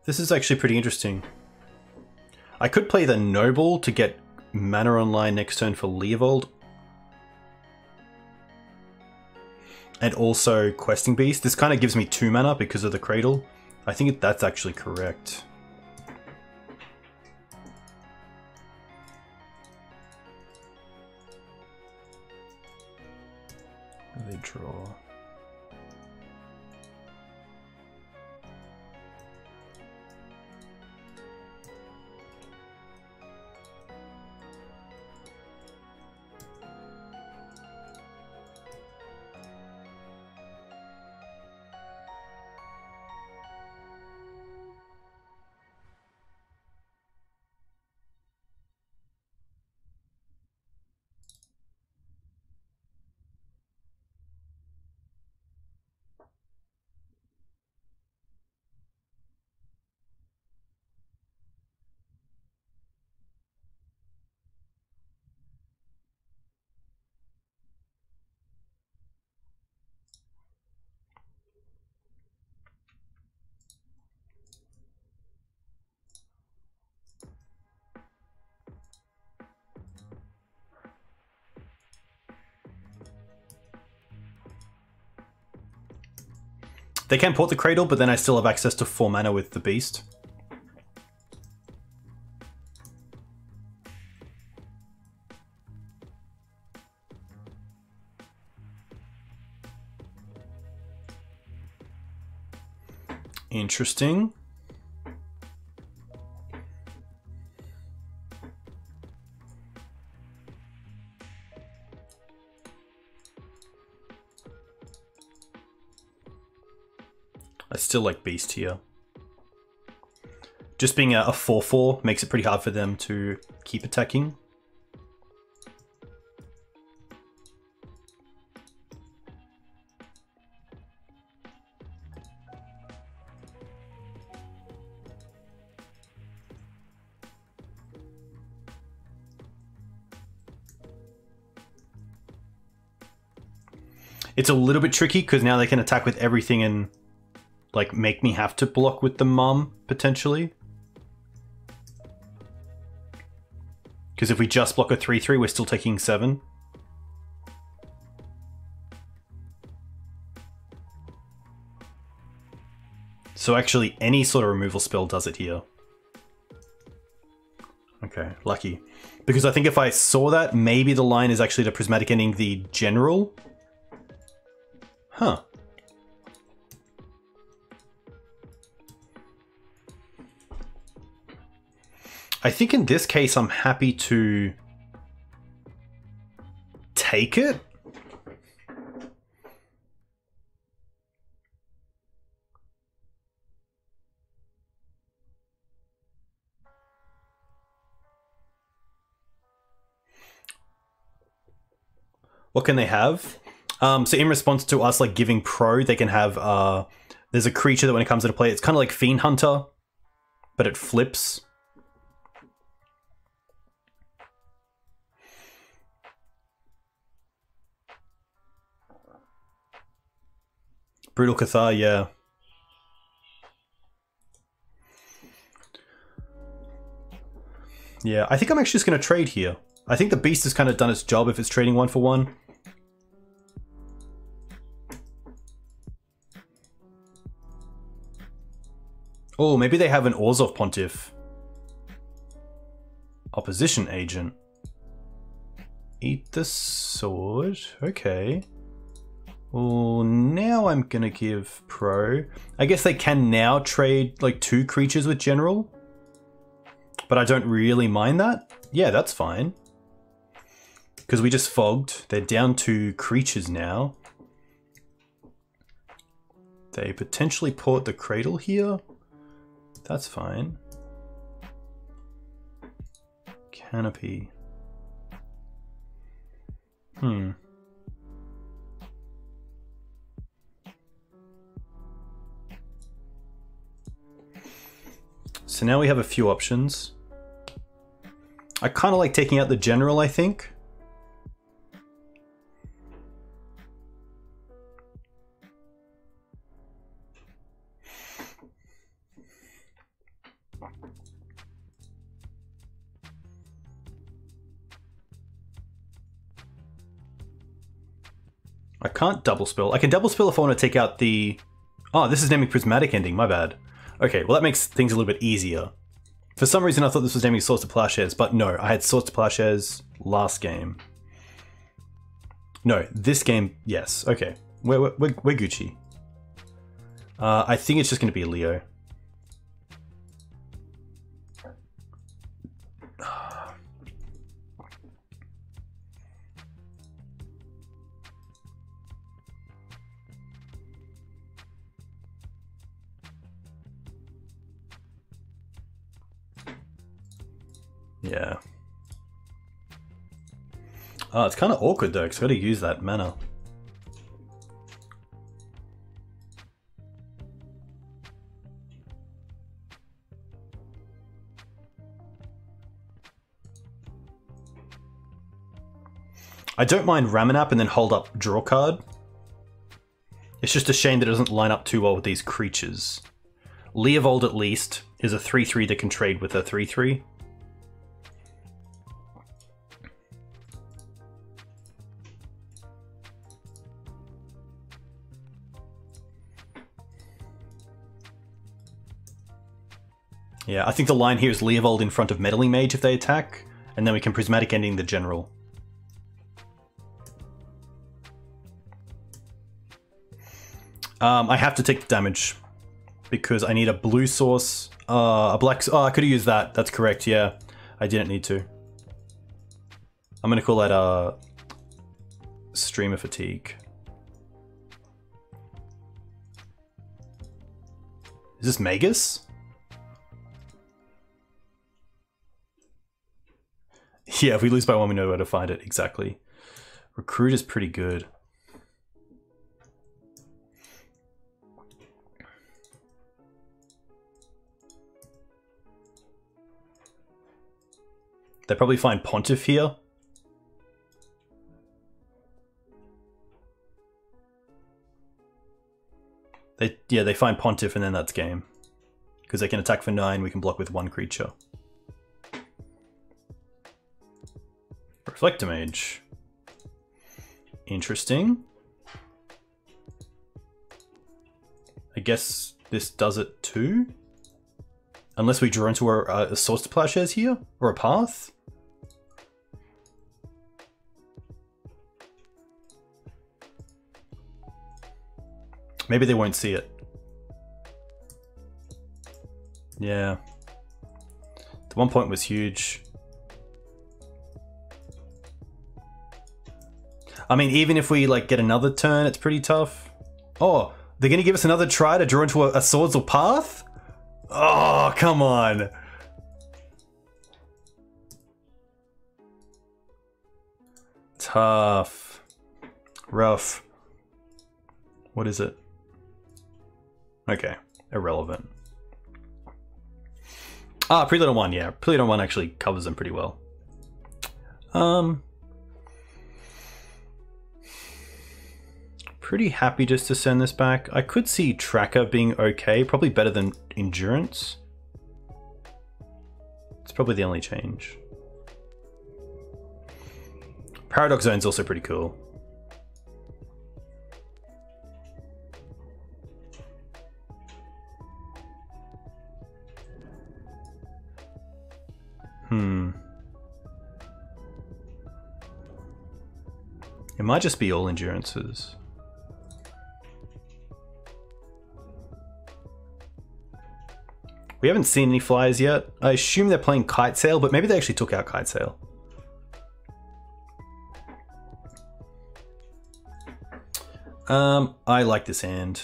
This is actually pretty interesting. I could play the Noble to get mana online next turn for Leovold. And also Questing Beast. This kind of gives me two mana because of the Cradle. I think that's actually correct. They can port the Cradle, but then I still have access to 4 mana with the Beast. Interesting. Still like Beast here. Just being a 4-4 makes it pretty hard for them to keep attacking. It's a little bit tricky because now they can attack with everything and like make me have to block with the mom potentially. Because if we just block a 3-3, we're still taking 7. So actually any sort of removal spell does it here. Okay, lucky. Because I think if I saw that, maybe the line is actually the Prismatic Ending the General. Huh. I think in this case, I'm happy to take it. What can they have? Um, so in response to us like giving pro, they can have uh, there's a creature that when it comes into play, it's kind of like Fiend Hunter, but it flips. Brutal Cathar, yeah. Yeah, I think I'm actually just going to trade here. I think the Beast has kind of done its job if it's trading one for one. Oh, maybe they have an Orzhov Pontiff. Opposition agent. Eat the sword. Okay. Well, now I'm gonna give pro. I guess they can now trade like two creatures with general. But I don't really mind that. Yeah, that's fine. Because we just fogged. They're down to creatures now. They potentially port the cradle here. That's fine. Canopy. Hmm. So now we have a few options. I kind of like taking out the general, I think. I can't double spell. I can double spell if I want to take out the... Oh, this is naming Prismatic Ending, my bad. Okay, well that makes things a little bit easier. For some reason I thought this was naming Swords to Plowshares, but no, I had Swords to Plowshares last game. No, this game, yes. Okay, we're, we're, we're Gucci. Uh, I think it's just going to be Leo. Yeah. Oh, it's kind of awkward though, because i got to use that mana. I don't mind Ramunap and then hold up draw card. It's just a shame that it doesn't line up too well with these creatures. Leovold at least is a 3-3 that can trade with a 3-3. Yeah, I think the line here is Leovold in front of Meddling Mage if they attack, and then we can Prismatic Ending the General. Um, I have to take the damage because I need a blue source, uh, a black. Oh, I could have used that. That's correct. Yeah, I didn't need to. I'm gonna call that a uh, streamer fatigue. Is this Magus? *laughs* Yeah, if we lose by one, we know where to find it. Exactly. Recruit is pretty good. They probably find Pontiff here. They yeah, they find Pontiff and then that's game. Because they can attack for nine, we can block with one creature. Reflector Mage. Interesting. I guess this does it too? Unless we draw into a, a Swords to Plowshares here? Or a path? Maybe they won't see it. Yeah. The one point was huge. I mean, even if we like get another turn, it's pretty tough. Oh, they're gonna give us another try to draw into a, a Swordsal Path? Oh, come on. Tough. Rough. What is it? Okay, irrelevant. Ah, Predator 1, yeah. Predator 1 actually covers them pretty well. Um, pretty happy just to send this back. I could see Tracker being okay, probably better than Endurance. It's probably the only change. Paradox Zone's also pretty cool. Hmm. It might just be all endurances. We haven't seen any flyers yet. I assume they're playing Kite Sail, but maybe they actually took out Kite Sail. Um, I like this hand.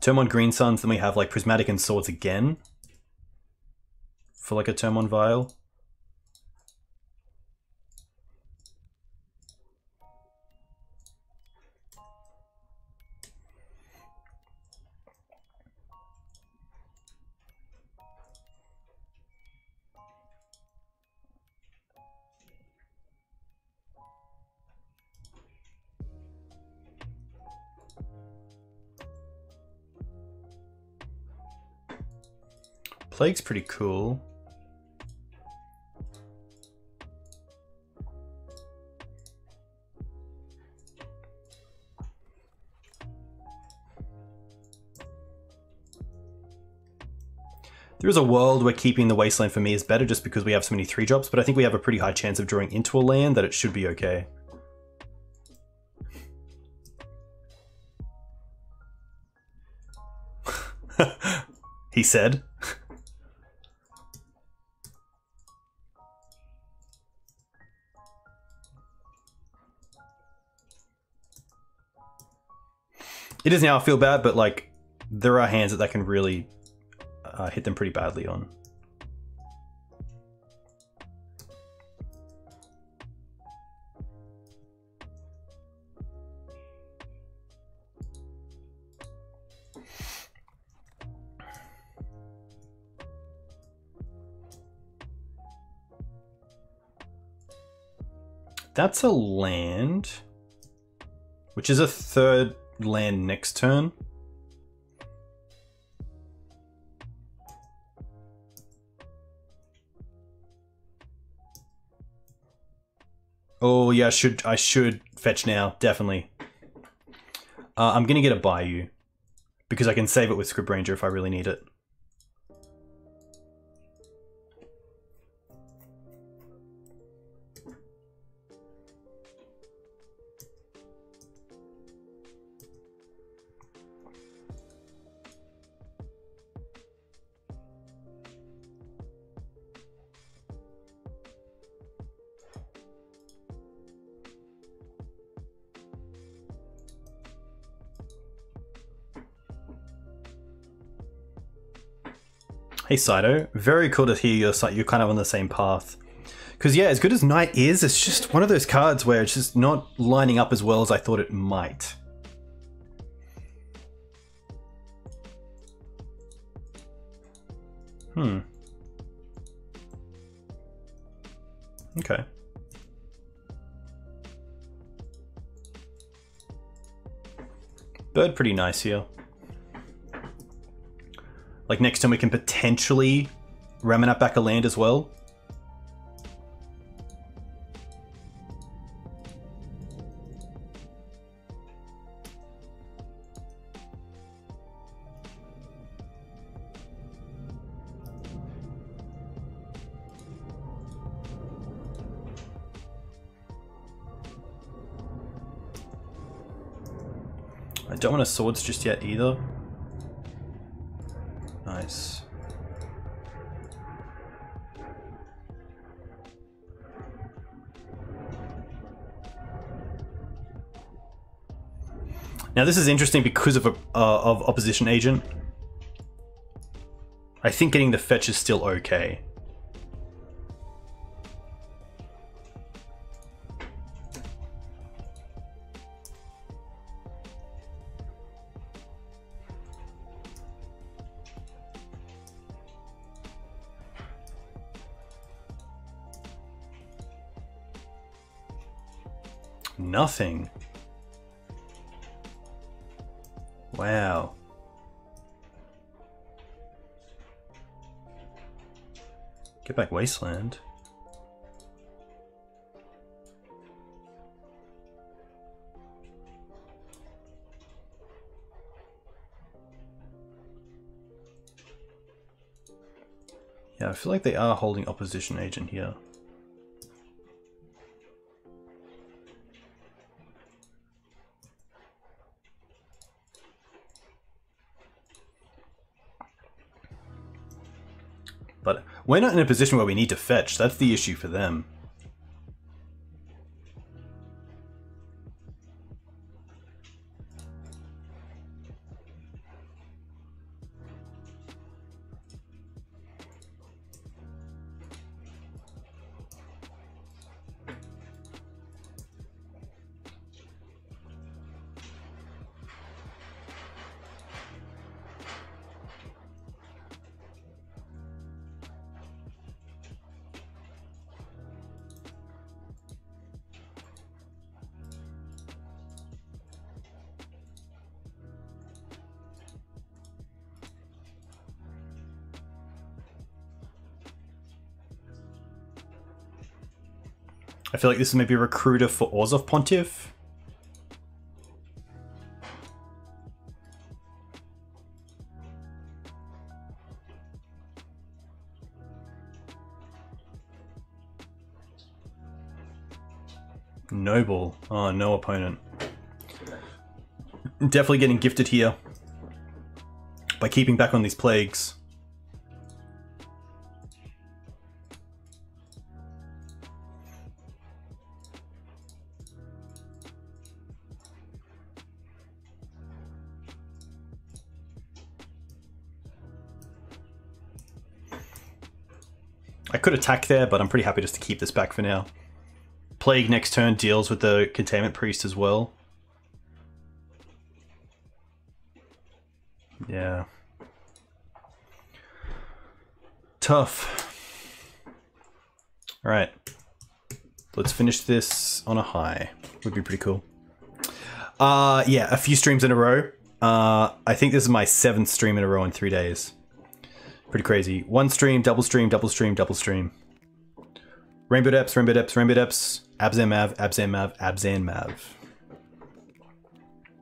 Turn on Green Suns, then we have like Prismatic and Swords again for like a term on Vial. Plague's pretty cool. There is a world where keeping the Wasteland for me is better just because we have so many 3-drops, but I think we have a pretty high chance of drawing into a land that it should be okay. *laughs* he said. It is now feel bad, but like there are hands that that can really uh, hit them pretty badly on. That's a land, which is a third land next turn. Oh yeah, I should I should fetch now, definitely. Uh, I'm gonna get a Bayou because I can save it with Scryb Ranger if I really need it. Hey Saito, very cool to hear you're, you're kind of on the same path. Because yeah, as good as Knight is, it's just one of those cards where it's just not lining up as well as I thought it might. Hmm. Okay. Bird pretty nice here. Like next time we can potentially Ramunap back a land as well. I don't want a swords just yet either. Now this is interesting because of a uh, of opposition agent. I think getting the fetch is still okay. Nothing. Get back Wasteland. Yeah, I feel like they are holding opposition agent here. We're not in a position where we need to fetch. That's the issue for them. Feel like this is maybe a recruiter for Orzhov Pontiff. Noble. Oh, no opponent. Definitely getting gifted here by keeping back on these plagues. Could attack there, but I'm pretty happy just to keep this back for now. Plague next turn deals with the Containment Priest as well. Yeah. Tough. Alright. Let's finish this on a high. Would be pretty cool. Uh, yeah, a few streams in a row. Uh, I think this is my seventh stream in a row in three days. Pretty crazy. One stream, double stream, double stream, double stream. Rainbow Depths, Rainbow Depths, Rainbow Depths, Abzan Mav, Abzan Mav, Abzan Mav.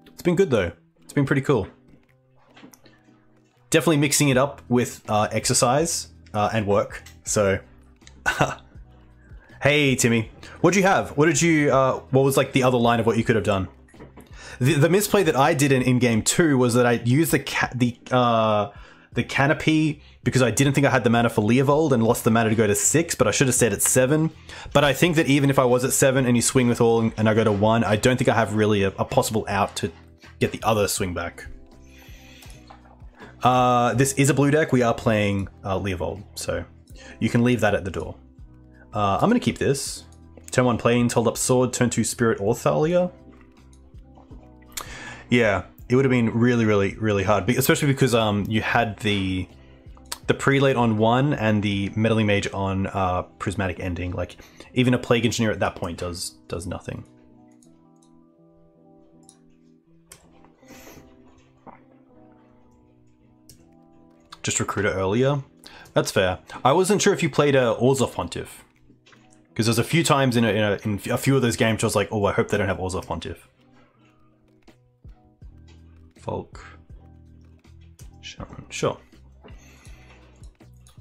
It's been good though. It's been pretty cool. Definitely mixing it up with uh, exercise uh, and work. So, *laughs* hey Timmy, what did you have? What did you? Uh, what was like the other line of what you could have done? The, the misplay that I did in, in game two was that I used the ca- the uh, the canopy because I didn't think I had the mana for Leovold and lost the mana to go to six, but I should have stayed at seven. But I think that even if I was at seven and you swing with all and I go to one, I don't think I have really a, a possible out to get the other swing back. Uh, this is a blue deck. We are playing uh, Leovold, so you can leave that at the door. Uh, I'm going to keep this. Turn 1 Plains, hold up Sword, turn 2 Spirit or Thalia. Yeah, it would have been really, really, really hard, especially because um, you had the the prelate on one and the meddling mage on uh, prismatic ending. Like even a plague engineer at that point does does nothing. Just recruiter earlier. That's fair. I wasn't sure if you played a Orzhov Pontiff. Because there's a few times in a, in, a, in a few of those games I was like, oh, I hope they don't have Orzhov Pontiff. Folk. Shaman. Sure.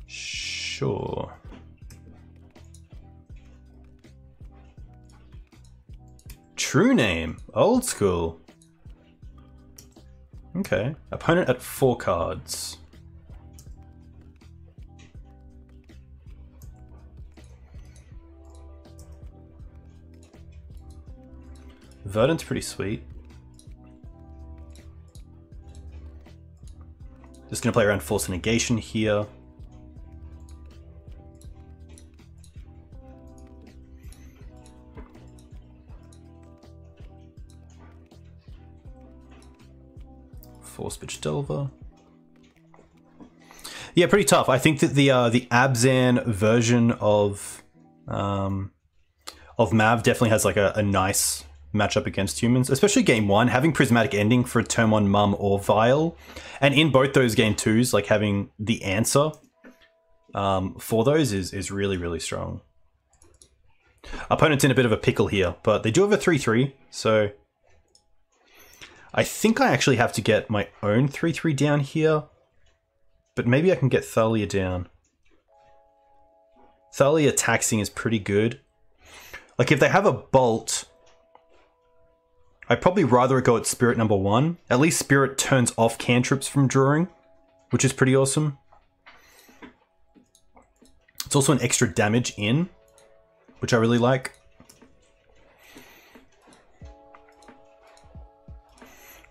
Sure. True name. Old school. Okay. Opponent at four cards. Verdant's pretty sweet. Just gonna play around Force Negation here. Force Pitch Delver. Yeah, pretty tough. I think that the uh, the Abzan version of um, of Mav definitely has like a, a nice matchup against humans, especially game one, having prismatic ending for a turn one mum or Vial. And in both those game twos, like having the answer um, for those is, is really, really strong. Opponent's in a bit of a pickle here, but they do have a 3-3, so I think I actually have to get my own 3-3 down here, but maybe I can get Thalia down. Thalia taxing is pretty good. Like if they have a bolt, I'd probably rather go at Spirit number one. At least Spirit turns off cantrips from drawing, which is pretty awesome. It's also an extra damage in, which I really like.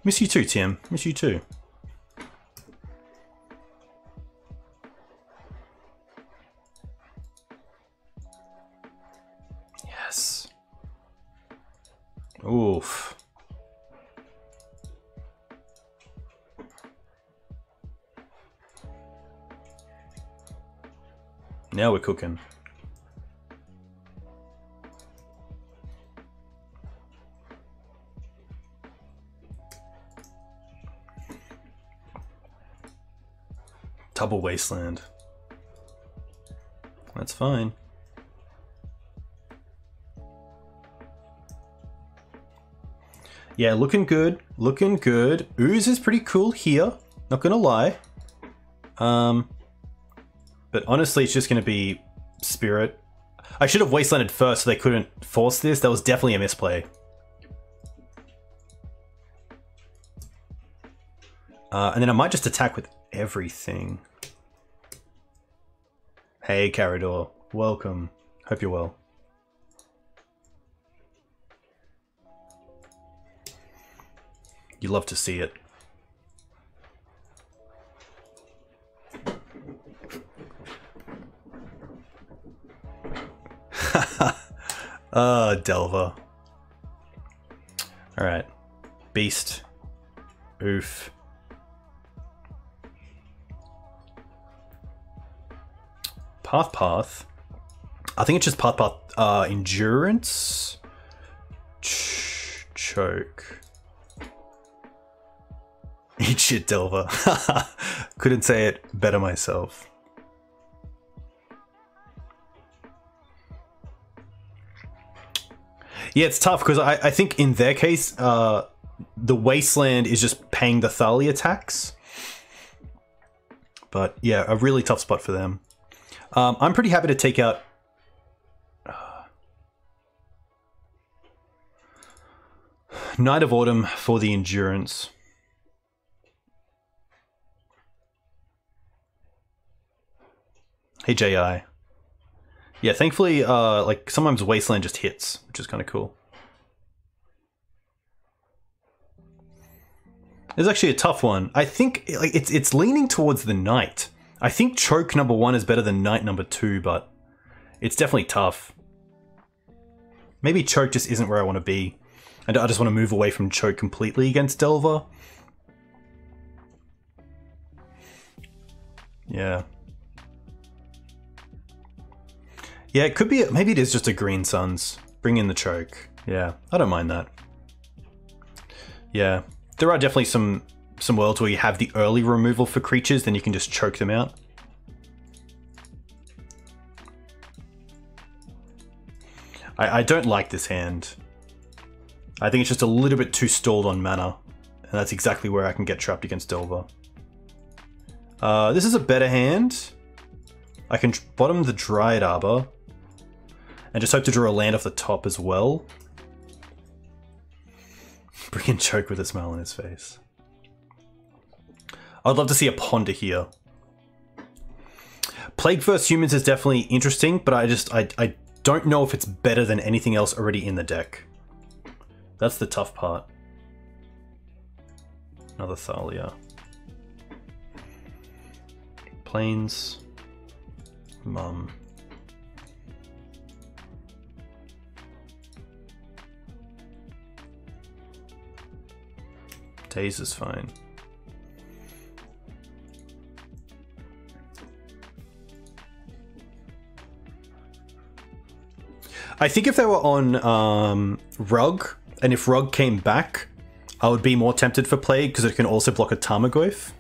Miss you too, Tim. Miss you too. Yes. Oof. Now we're cooking. Double Wasteland. That's fine. Yeah, looking good. Looking good. Ooze is pretty cool here. Not gonna lie. Um, but honestly, it's just going to be Spirit. I should have Wastelanded first so they couldn't force this. That was definitely a misplay. Uh, and then I might just attack with everything. Hey, Carador. Welcome. Hope you're well. You love to see it. Uh, Delver. Alright. Beast. Oof. Path Path. I think it's just Path Path uh, Endurance. Ch choke. Eat *laughs* shit, Delver. *laughs* Couldn't say it better myself. Yeah, it's tough because I, I think in their case, uh, the Wasteland is just paying the Thalia tax. But yeah, a really tough spot for them. Um, I'm pretty happy to take out... Uh, Knight of Autumn for the Endurance. Hey, J.I. Yeah, thankfully, uh, like sometimes Wasteland just hits, which is kind of cool. It's actually a tough one. I think like it's it's leaning towards the knight. I think choke number one is better than knight number two, but it's definitely tough. Maybe choke just isn't where I want to be. And I just want to move away from choke completely against Delver. Yeah. Yeah, it could be, maybe it is just a Green Suns. Bring in the choke. Yeah, I don't mind that. Yeah, there are definitely some some worlds where you have the early removal for creatures, then you can just choke them out. I, I don't like this hand. I think it's just a little bit too stalled on mana, and that's exactly where I can get trapped against Delver. Uh, this is a better hand. I can bottom the Dryad Arbor, and just hope to draw a land off the top as well. Freaking choke with a smile on his face. I'd love to see a ponder here. Plague vs. Humans is definitely interesting, but I just I, I don't know if it's better than anything else already in the deck. That's the tough part. Another Thalia. Plains. Mum. Daze is fine. I think if they were on um, Rug, and if Rug came back, I would be more tempted for Plague because it can also block a Tarmogoyf.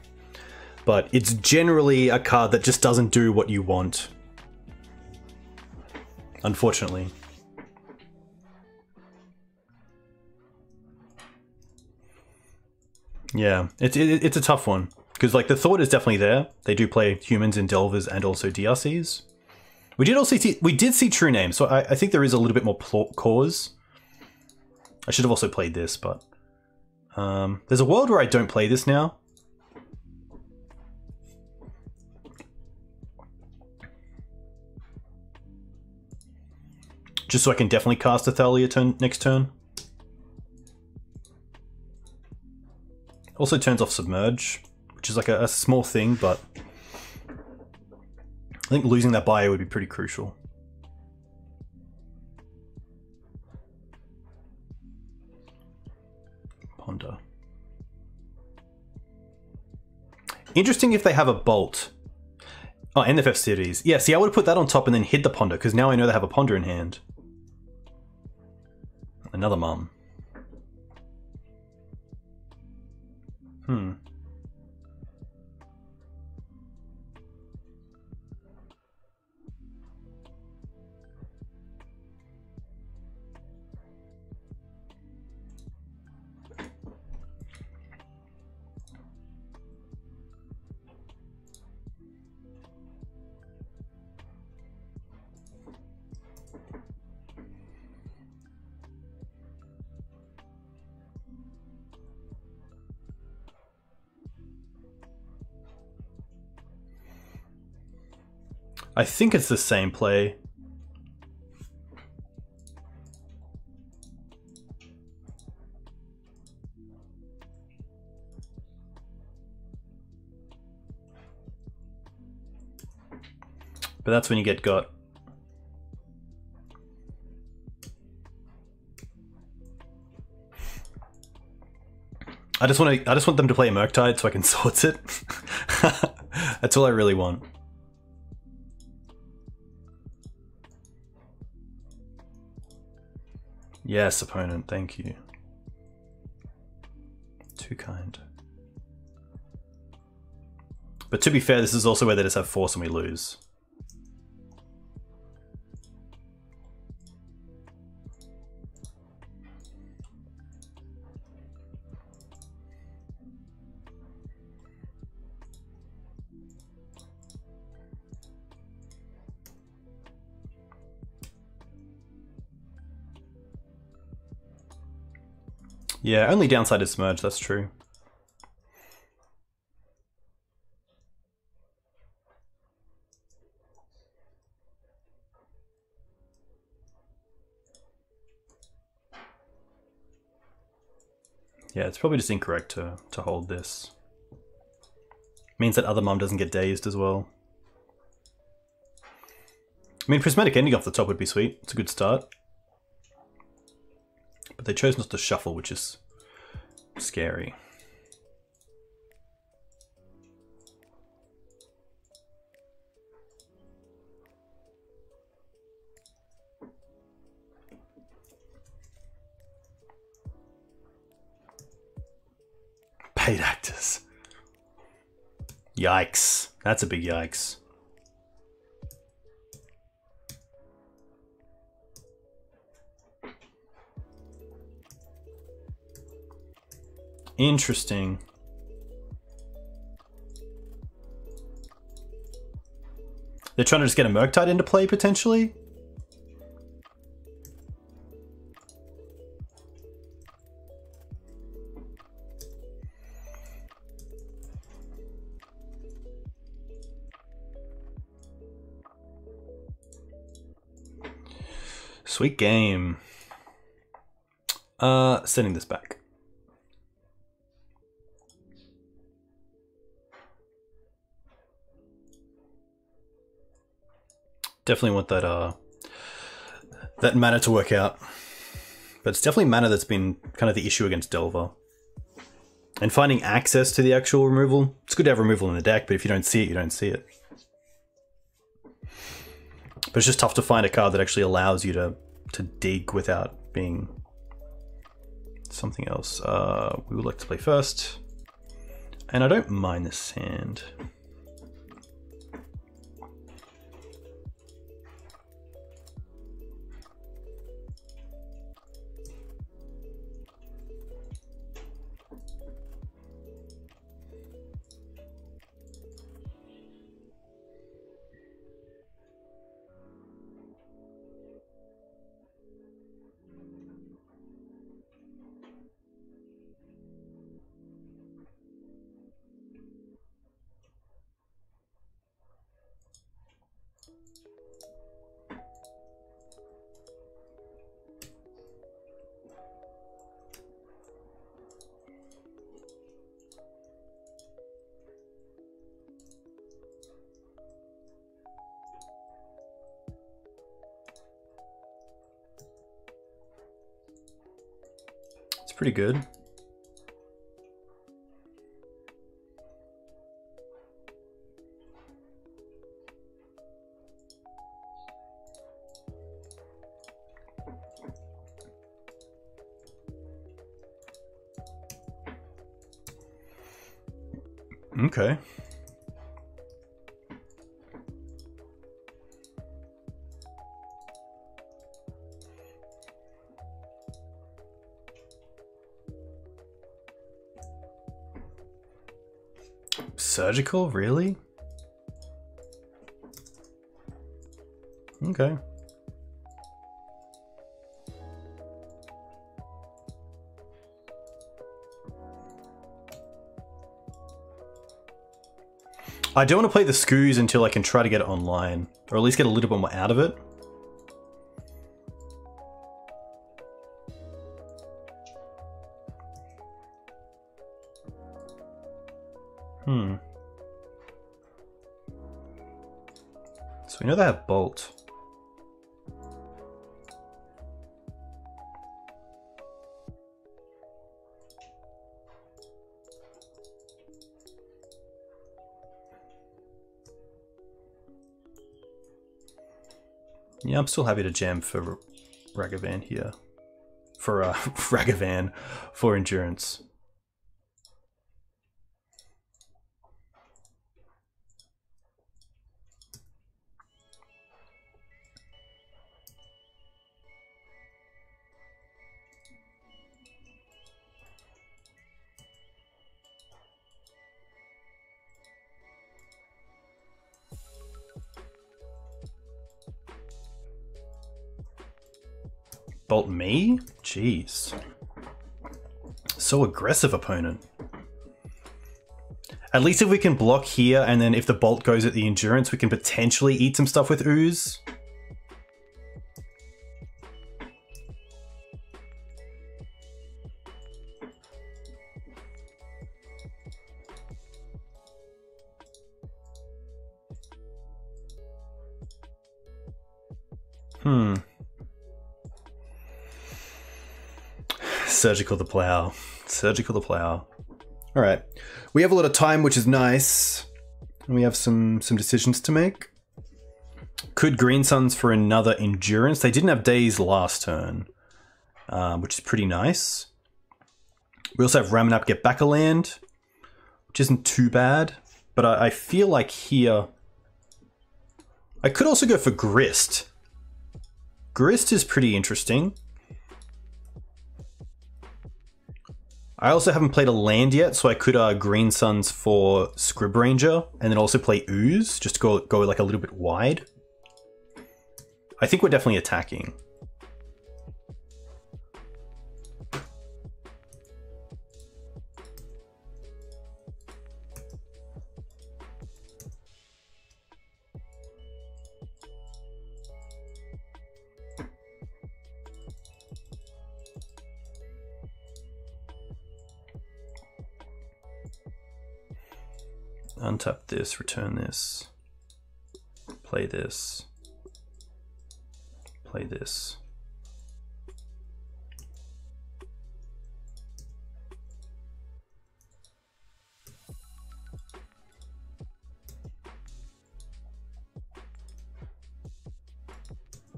But it's generally a card that just doesn't do what you want. Unfortunately. Yeah, it's it, it's a tough one because like the thought is definitely there. They do play humans in Delvers and also DRCs. We did also see we did see True Name, so I, I think there is a little bit more cause. I should have also played this, but um, there's a world where I don't play this now. Just so I can definitely cast a Thalia turn next turn. Also turns off Submerge, which is like a, a small thing, but I think losing that bio would be pretty crucial. Ponder. Interesting if they have a bolt. Oh, NFF series. Yeah, see, I would have put that on top and then hid the ponder, because now I know they have a ponder in hand. Another mum. Hmm. I think it's the same play. But that's when you get got. I just want to. I just want them to play Murktide so I can *laughs* sort it. that's all I really want. Yes, opponent, thank you. Too kind. But to be fair, this is also where they just have force and we lose. Yeah, only downside is Smurge, that's true. Yeah, it's probably just incorrect to, to hold this. Means that other mum doesn't get dazed as well. I mean, prismatic ending off the top would be sweet. It's a good start. But they chose not to shuffle, which is scary. Paid actors. Yikes. That's a big yikes. Interesting. They're trying to just get a Murktide into play, potentially? Sweet game. Uh, sending this back. Definitely want that uh that mana to work out. But it's definitely mana that's been kind of the issue against Delver. And finding access to the actual removal. It's good to have removal in the deck, but if you don't see it, you don't see it. But it's just tough to find a card that actually allows you to to dig without being something else. Uh, we would like to play first. And I don't mind this hand. Pretty good. Okay. Surgical? Really? Okay. I don't want to play the Scoos until I can try to get it online, or at least get a little bit more out of it. I'm still happy to jam for Ragavan here. For uh, *laughs* Ragavan for endurance. so aggressive, opponent. At least if we can block here, and then if the bolt goes at the endurance, we can potentially eat some stuff with ooze. Hmm. Surgical the plow. Surgical the. All right. We have a lot of time, which is nice. And we have some some decisions to make. Could Green Suns for another endurance? They didn't have Daze last turn, uh, which is pretty nice. We also have Ramunap get back a land, which isn't too bad. But I, I feel like here... I could also go for Grist. Grist is pretty interesting. I also haven't played a land yet, so I could uh, Green Suns for Scryb Ranger, and then also play Ooze, just to go, go like a little bit wide. I think we're definitely attacking. Untap this, return this, play this, play this.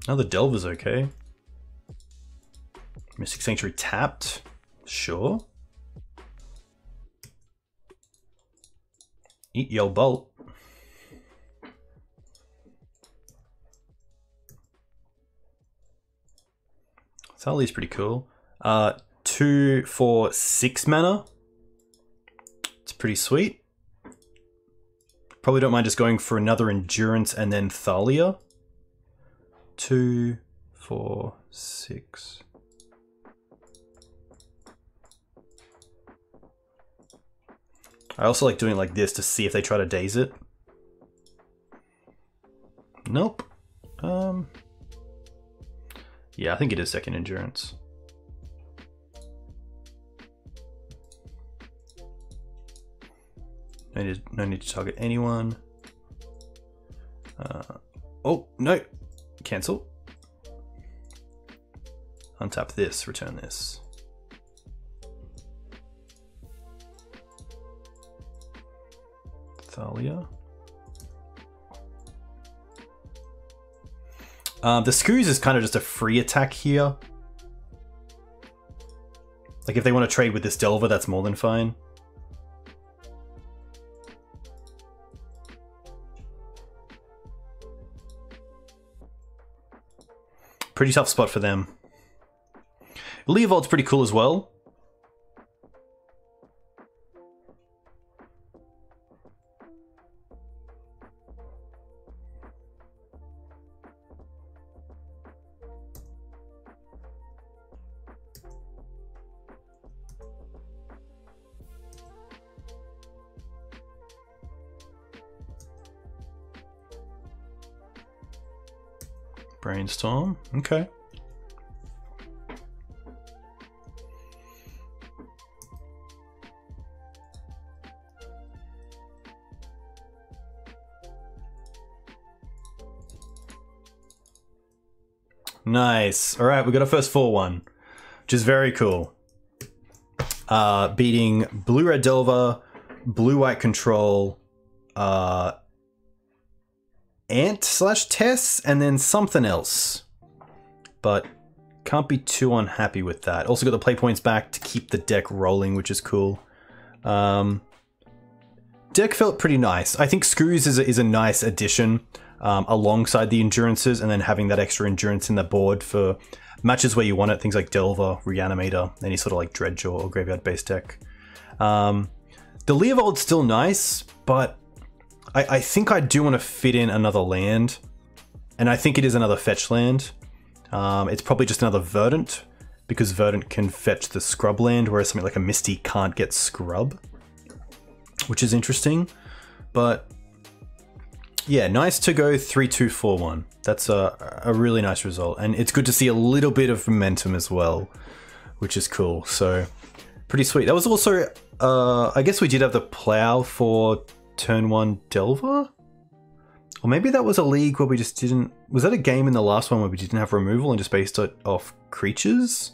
Oh, the Delver's okay. Mystic Sanctuary tapped. Sure. Eat your bolt. Sully's pretty cool. Uh, two for six mana. It's pretty sweet. Probably don't mind just going for another endurance and then Thalia. Two, four, six. I also like doing it like this to see if they try to daze it. Nope. Um. Yeah, I think it is second endurance. No need, no need to target anyone. Uh, oh, no. Cancel. Untap this, return this. Thalia. Um, the Screws is kind of just a free attack here. Like if they want to trade with this Delver, that's more than fine. Pretty tough spot for them. Leovold's pretty cool as well. Brainstorm. Okay. Nice. All right, we got our first 4-1, which is very cool. Uh, beating Blue Red Delver, Blue White Control, uh, Ant slash Tess, and then something else. But can't be too unhappy with that. Also got the play points back to keep the deck rolling, which is cool. Um, deck felt pretty nice. I think Screws is a, is a nice addition um, alongside the endurances, and then having that extra endurance in the board for matches where you want it, things like Delver, Reanimator, any sort of like Dredge or Graveyard based deck. Um, the Leovold's still nice, but I, I think I do want to fit in another land, and I think it is another fetch land. Um, it's probably just another Verdant, because Verdant can fetch the Scrubland, whereas something like a Misty can't get Scrub, which is interesting. But yeah, nice to go 3-2-4-1. That's a, a really nice result. And it's good to see a little bit of momentum as well, which is cool. So pretty sweet. That was also, uh, I guess we did have the plow for turn one Delver? Or maybe that was a league where we just didn't. Was that a game in the last one where we didn't have removal and just based it off creatures?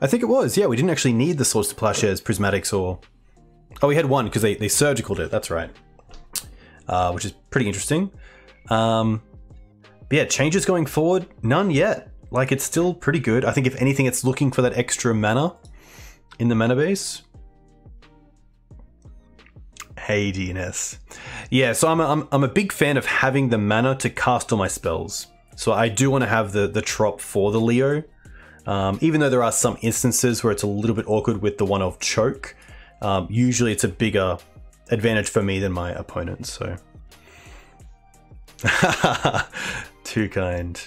I think it was. Yeah, we didn't actually need the swords to plowshares, prismatics, or. Oh, we had one because they, they surgicaled it. That's right. Uh, which is pretty interesting. Um, yeah, changes going forward? None yet. Like, it's still pretty good. I think if anything, it's looking for that extra mana in the mana base. DNS. Yeah, so I'm a, I'm, I'm a big fan of having the mana to cast all my spells. So I do want to have the, the trop for the Leo. Um, even though there are some instances where it's a little bit awkward with the one of choke, um, usually it's a bigger advantage for me than my opponent. So, *laughs* too kind.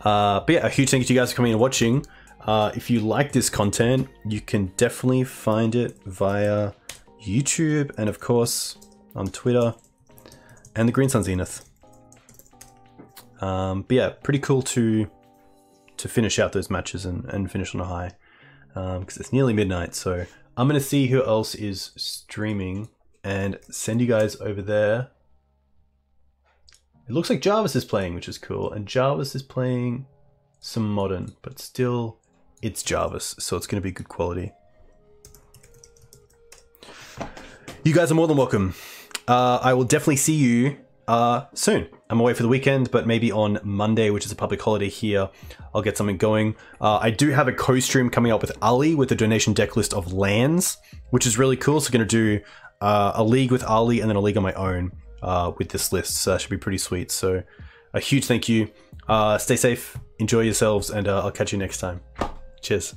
Uh, but yeah, a huge thank you to you guys for coming and watching. Uh, if you like this content, you can definitely find it via YouTube and of course on Twitter and the Green Sun Zenith. Um, but yeah, pretty cool to to finish out those matches and, and finish on a high because um, it's nearly midnight. So I'm gonna see who else is streaming and send you guys over there. It looks like Jarvis is playing, which is cool, and Jarvis is playing some modern, but still, it's Jarvis, so it's gonna be good quality. You guys are more than welcome. Uh, I will definitely see you uh, soon. I'm away for the weekend, but maybe on Monday, which is a public holiday here, I'll get something going. Uh, I do have a co-stream coming up with Ali with a donation deck list of lands, which is really cool. So I'm going to do uh, a league with Ali and then a league on my own uh, with this list. So that should be pretty sweet. So a huge thank you. Uh, stay safe, enjoy yourselves, and uh, I'll catch you next time. Cheers.